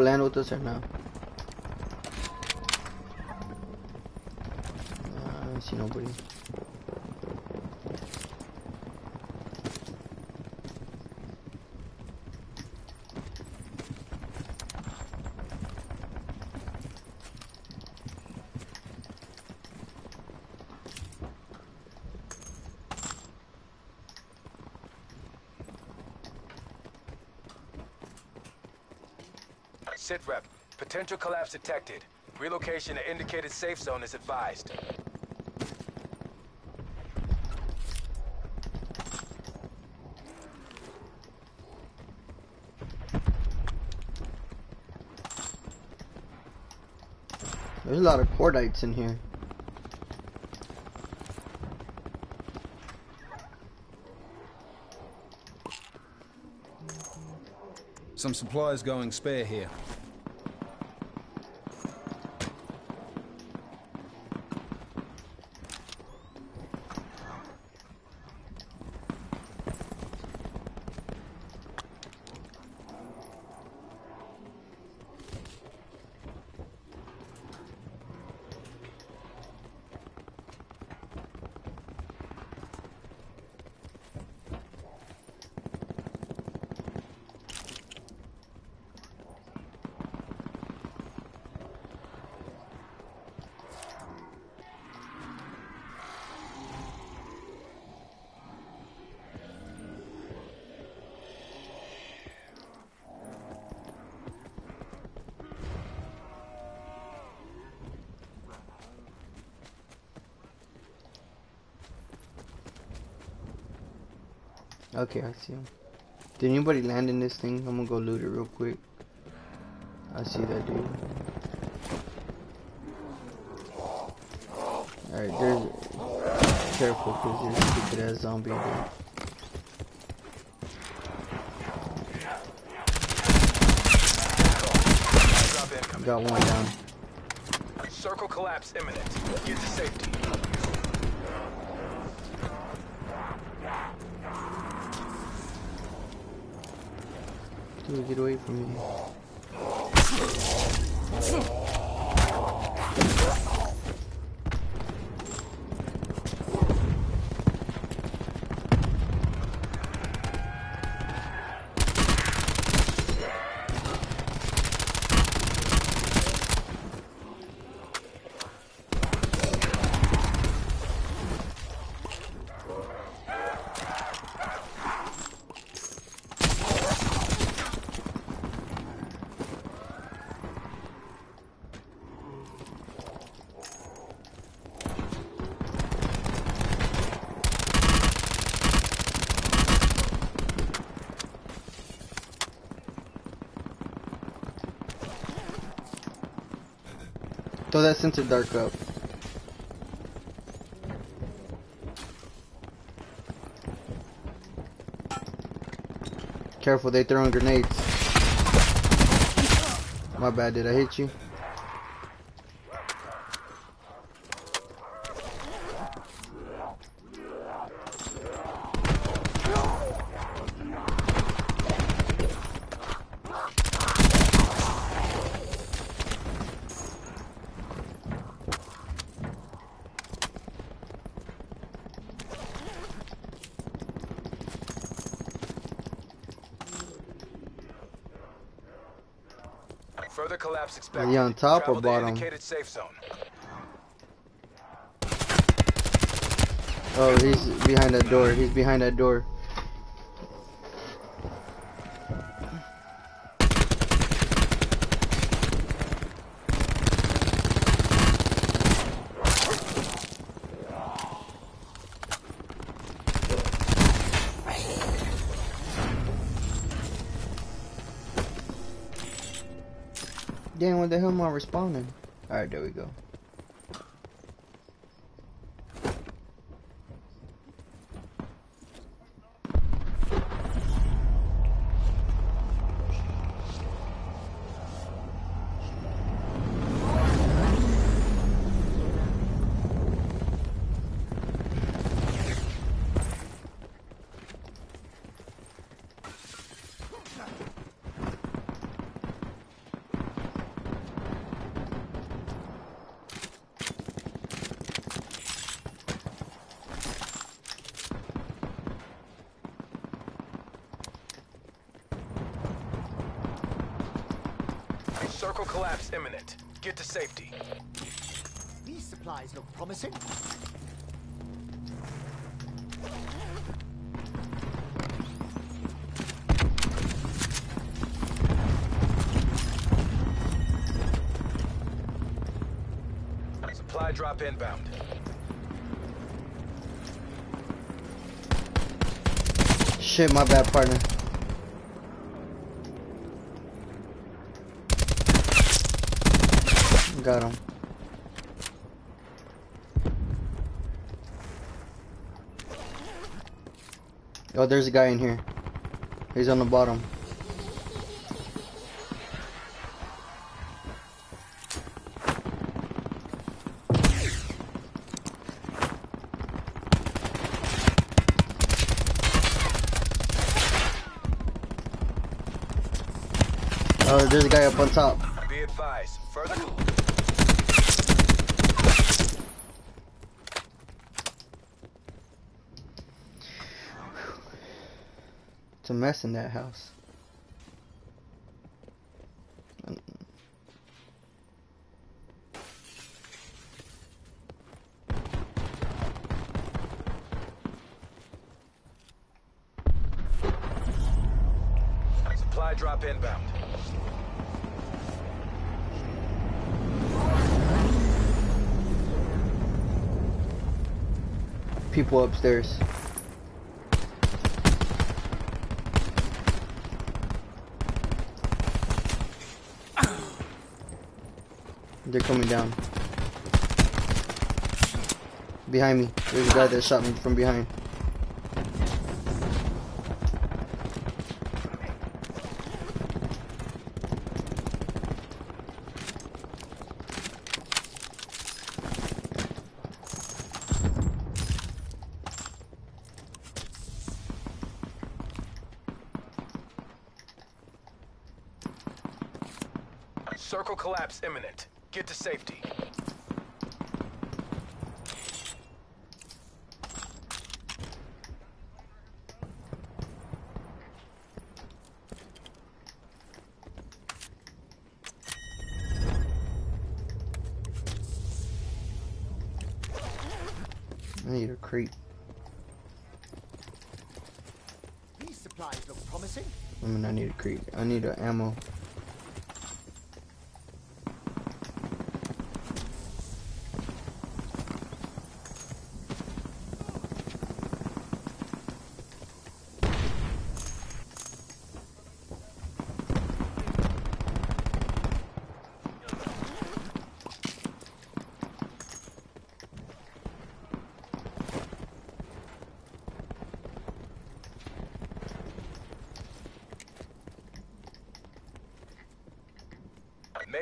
People land with us or no? Uh, I see nobody. Sit rep. Potential collapse detected. Relocation to indicated safe zone is advised. There's a lot of cordites in here. Some supplies going spare here. Okay, I see him. Did anybody land in this thing? I'm gonna go loot it real quick. I see that dude. Alright, there's... Careful, because there's a stupid ass zombie there. got one down. Circle collapse imminent. Get to safety. Get away from me. That sensor dart up. Careful, they throwing grenades. My bad, did I hit you? Further expected. Are you on top Travel or bottom? safe zone. Oh, he's behind that door. He's behind that door. Damn, respawning? Alright, there we go. Circle collapse imminent. Get to safety. These supplies look promising. Supply drop inbound. Shit, my bad, partner. Got him. Oh, there's a guy in here. He's on the bottom. Oh, there's a guy up on top. Be advised. Further. It's a mess in that house. Supply drop inbound. People upstairs. They're coming down. Behind me. There's a guy that shot me from behind. Circle collapse imminent. Get to safety. I need a crate. These supplies look promising. I mean, I need a crate. I need a ammo.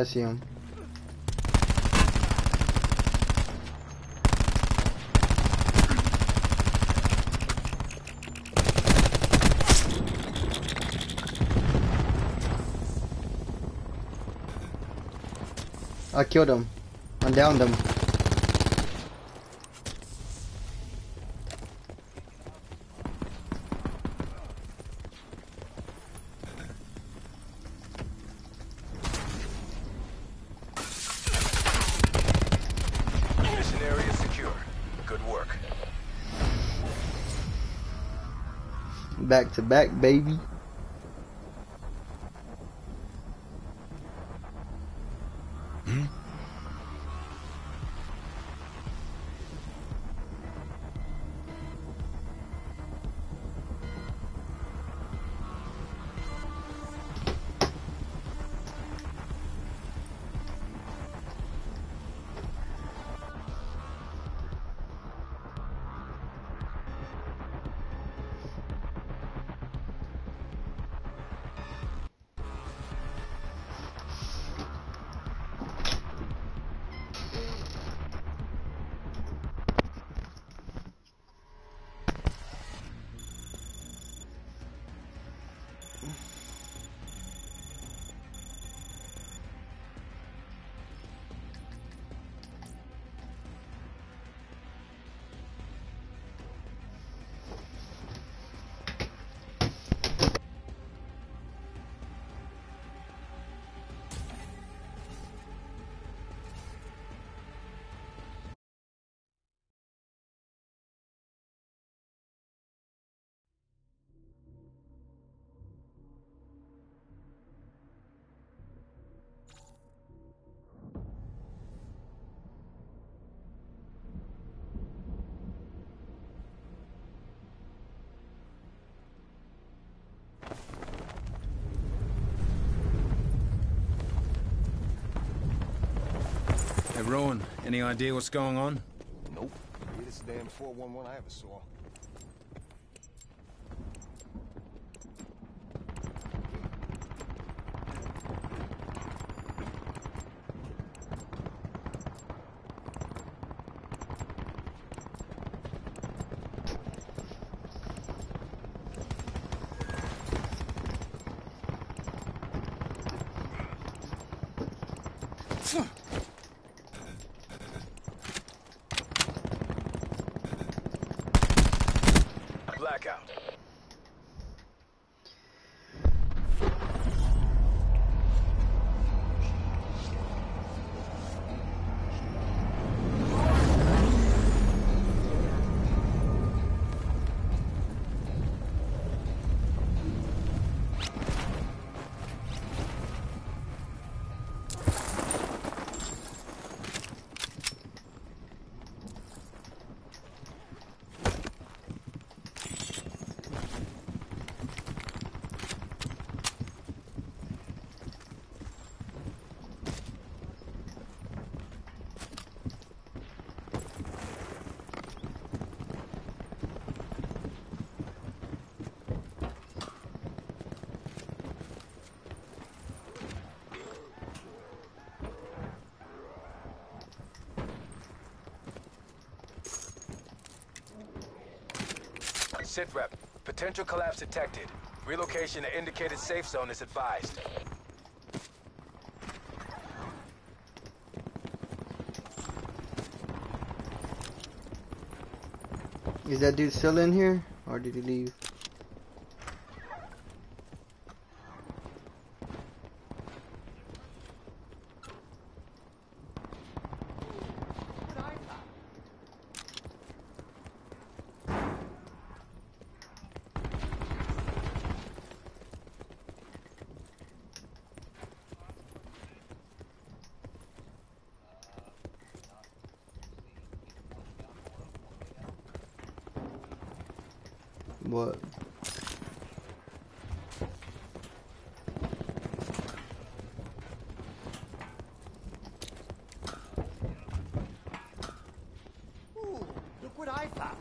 I see him. I killed him. I downed him. Back to back, baby. Rowan, any idea what's going on? Nope. Greatest damn 411 I ever saw. Blackout. Potential collapse detected. Relocation to indicated safe zone is advised. Is that dude still in here? Or did he leave? What? Ooh, look what I found.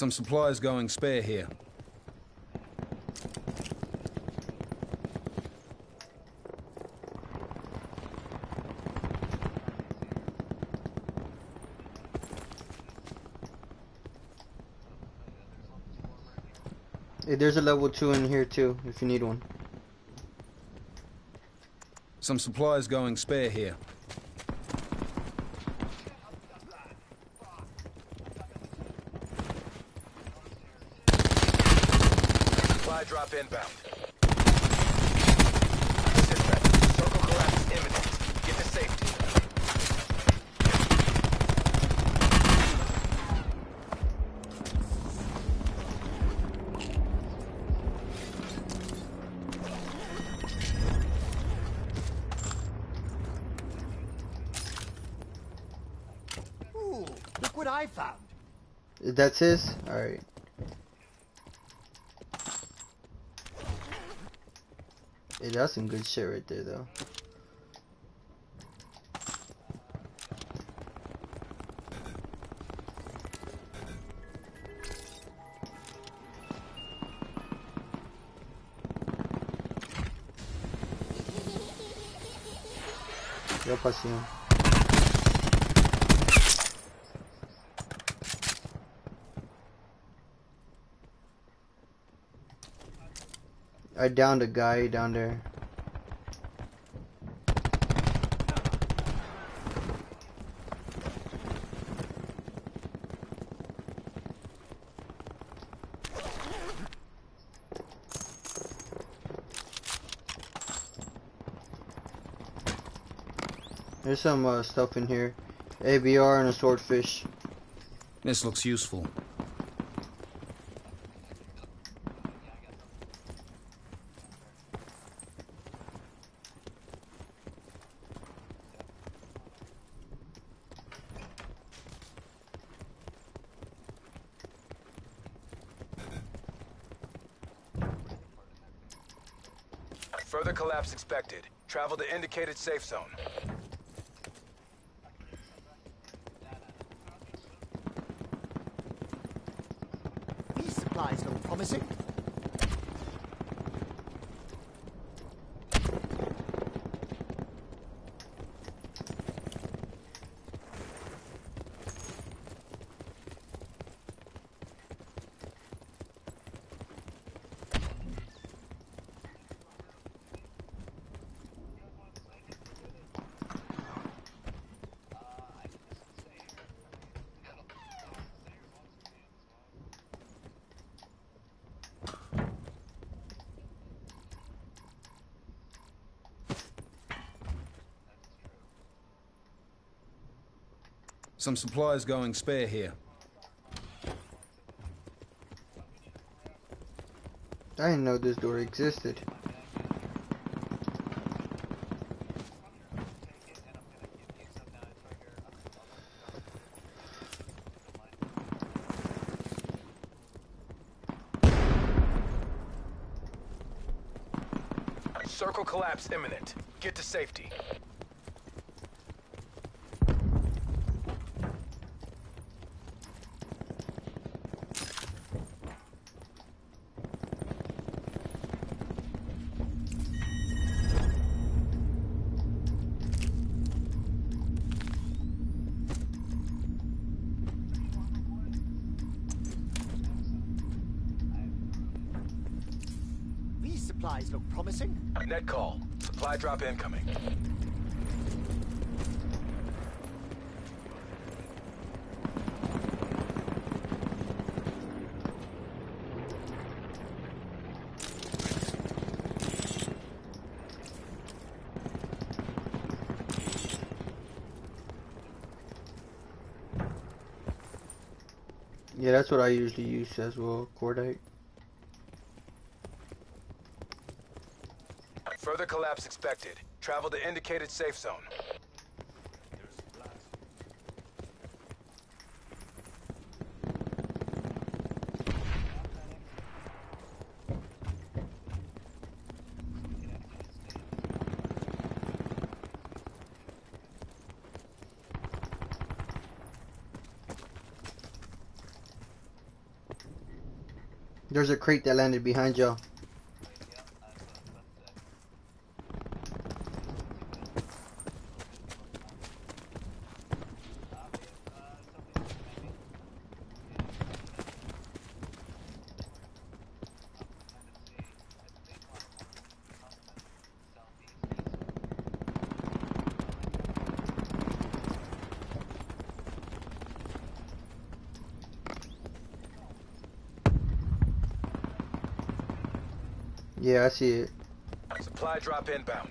Some supplies going spare here. Hey, there's a level 2 in here too, if you need one. Some supplies going spare here. Inbound. Sit. Circle collapse imminent. Get to safety. Ooh, look what I found. That's his? Alright. Hey, that's some good shit right there, though. Ya pasé. I downed a guy down there. There's some uh, stuff in here. ABR and a swordfish. This looks useful. Further collapse expected. Travel to indicated safe zone. Some supplies going spare here. I didn't know this door existed. Circle collapse imminent. Get to safety. Supply drop incoming. Yeah, that's what I usually use as well, cordite. Further Travel to indicated safe zone. There's a crate that landed behind y'all. Yeah, I see it. Supply drop inbound.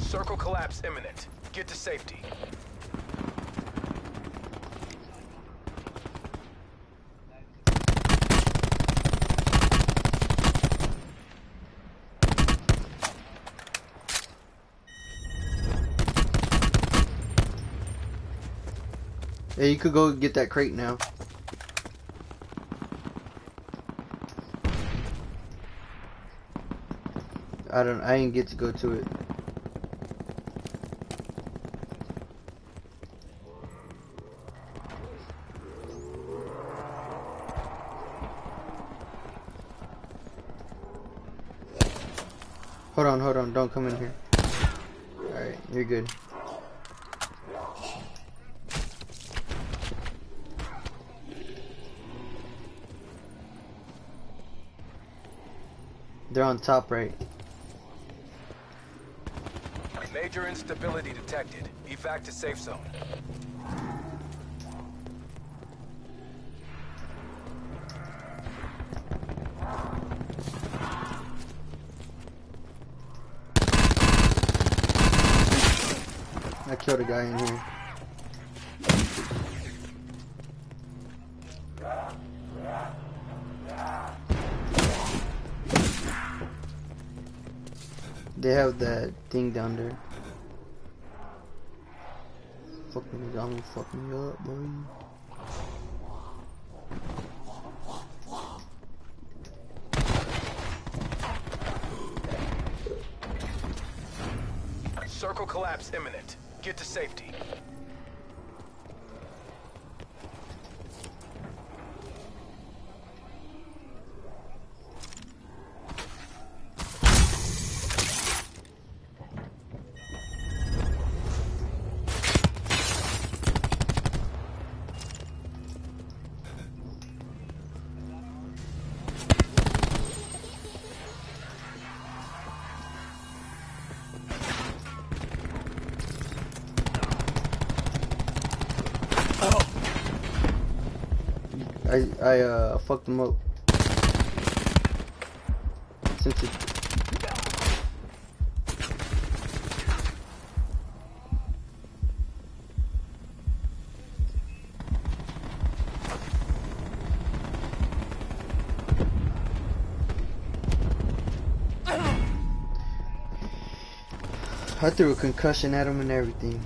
Circle collapse imminent. Get to safety. Yeah, you could go get that crate now. I don't. I didn't get to go to it. Hold on, hold on. Don't come in here. Alright, you're good. They're on top right. Major instability detected. Evac to safe zone. Fucking fuck me up, boy. I uh fucked him up. Since it, I threw a concussion at him and everything.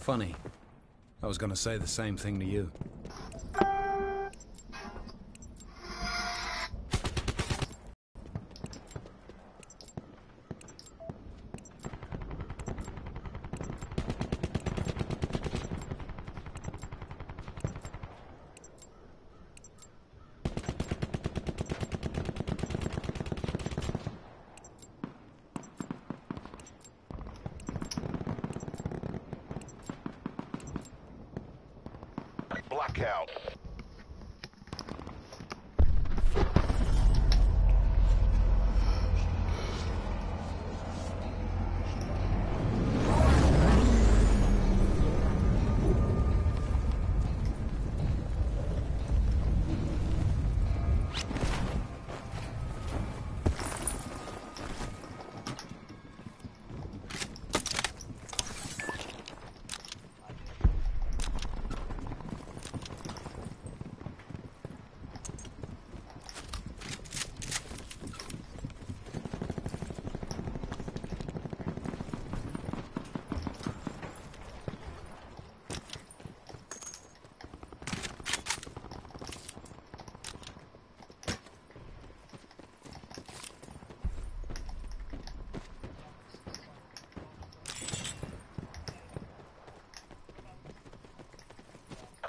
Funny. I was gonna say the same thing to you. Blackout.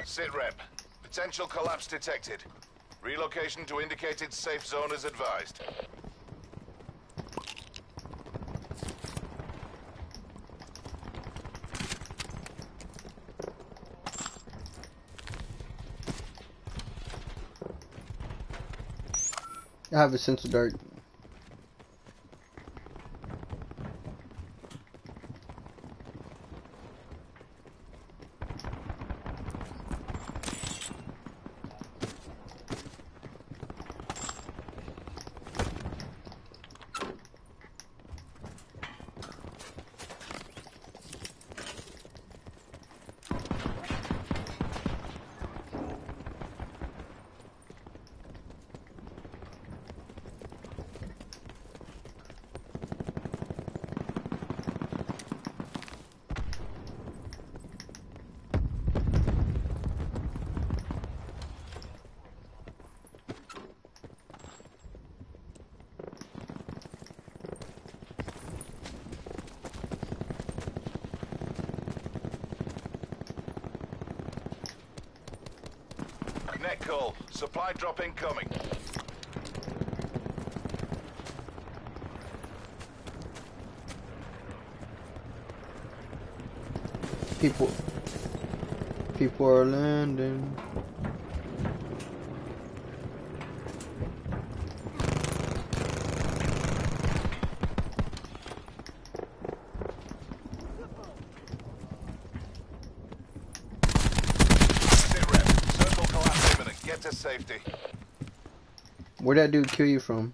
Sit rep. Potential collapse detected. Relocation to indicated safe zone is advised. I have a sensor dart. Supply drop incoming. People. People are landing. Sit rep. Circle collapse imminent. Get to safety. Where'd that dude kill you from?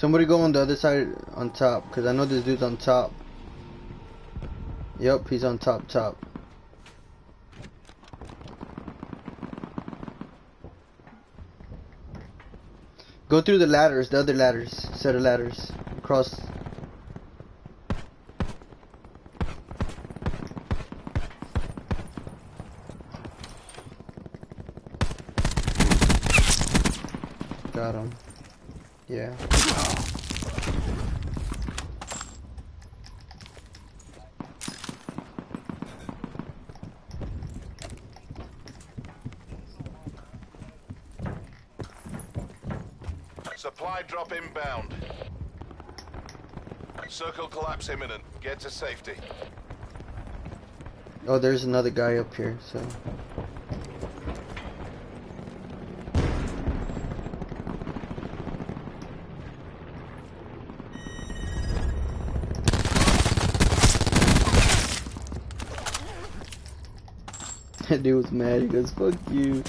somebody go on the other side on top? Because I know this dude's on top. Yep, he's on top, top. Go through the ladders, the other ladders, set of ladders. Across. Got him. Yeah. Supply drop inbound. Circle collapse imminent. Get to safety. Oh, there's another guy up here, so. That dude was mad. He goes, fuck you.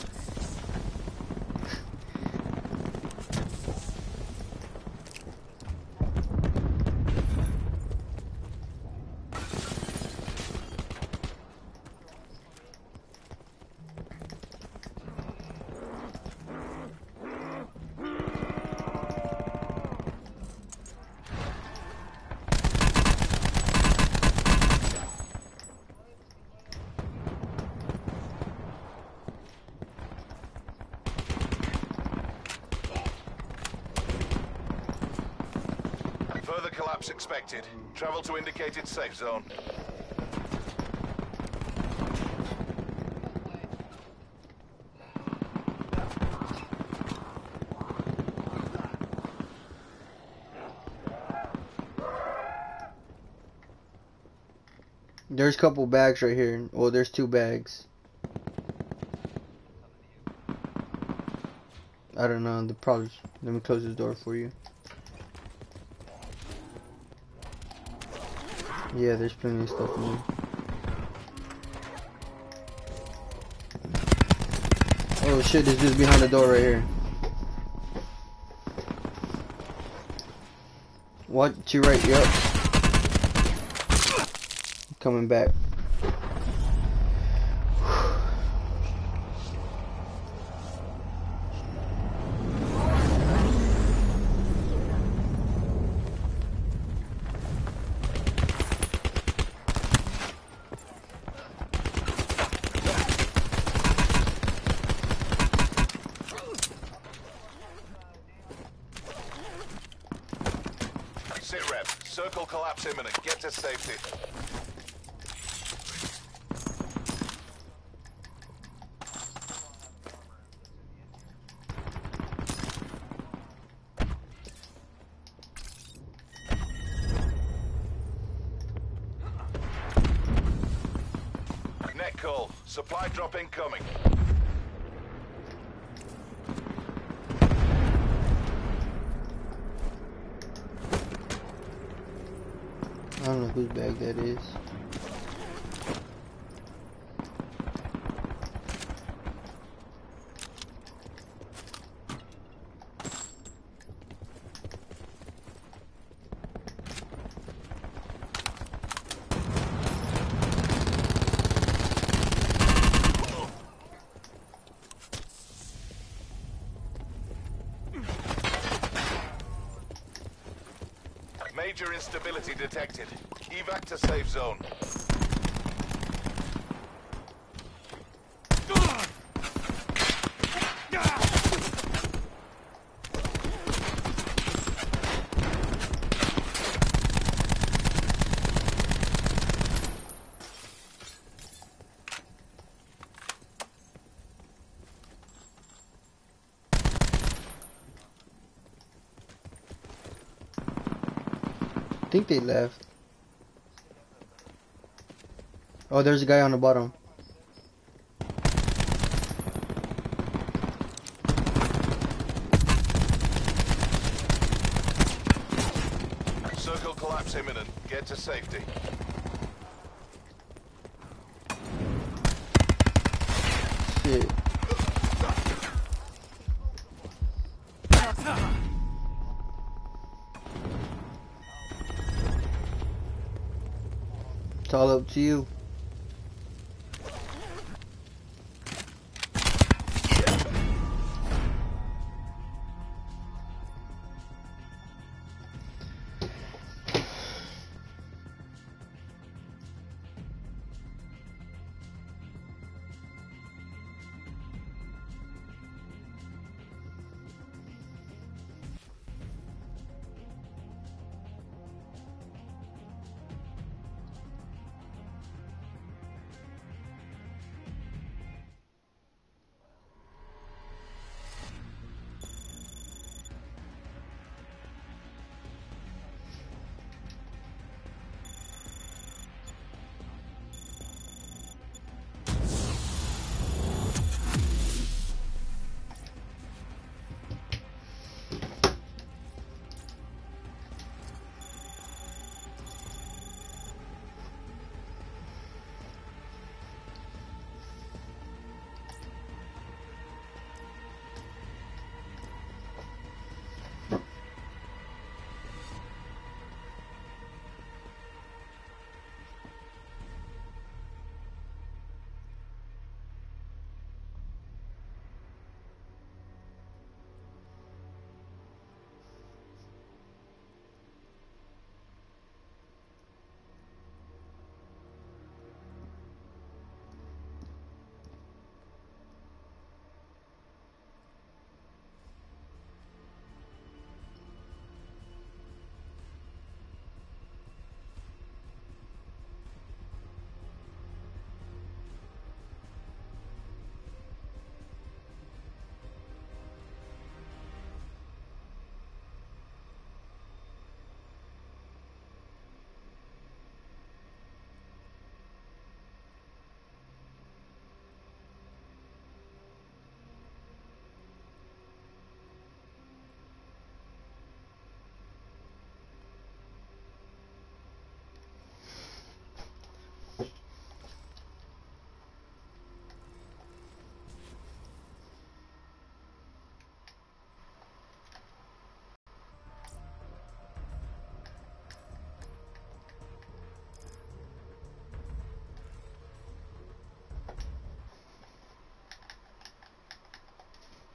Further collapse expected. Travel to indicated safe zone. There's a couple bags right here. Well, there's two bags. I don't know. The probably. Let me close this door for you. Yeah, there's plenty of stuff in there. Oh shit, this dude's behind the door right here. What? Your right, yep. Coming back. Sit rep. Circle collapse imminent. Get to safety. Net call. Supply drop incoming. I don't know whose bag that is. Major instability detected. Evac to safe zone. I think they left. Oh, there's a guy on the bottom. Circle collapse imminent. Get to safety. Shit. It's all up to you.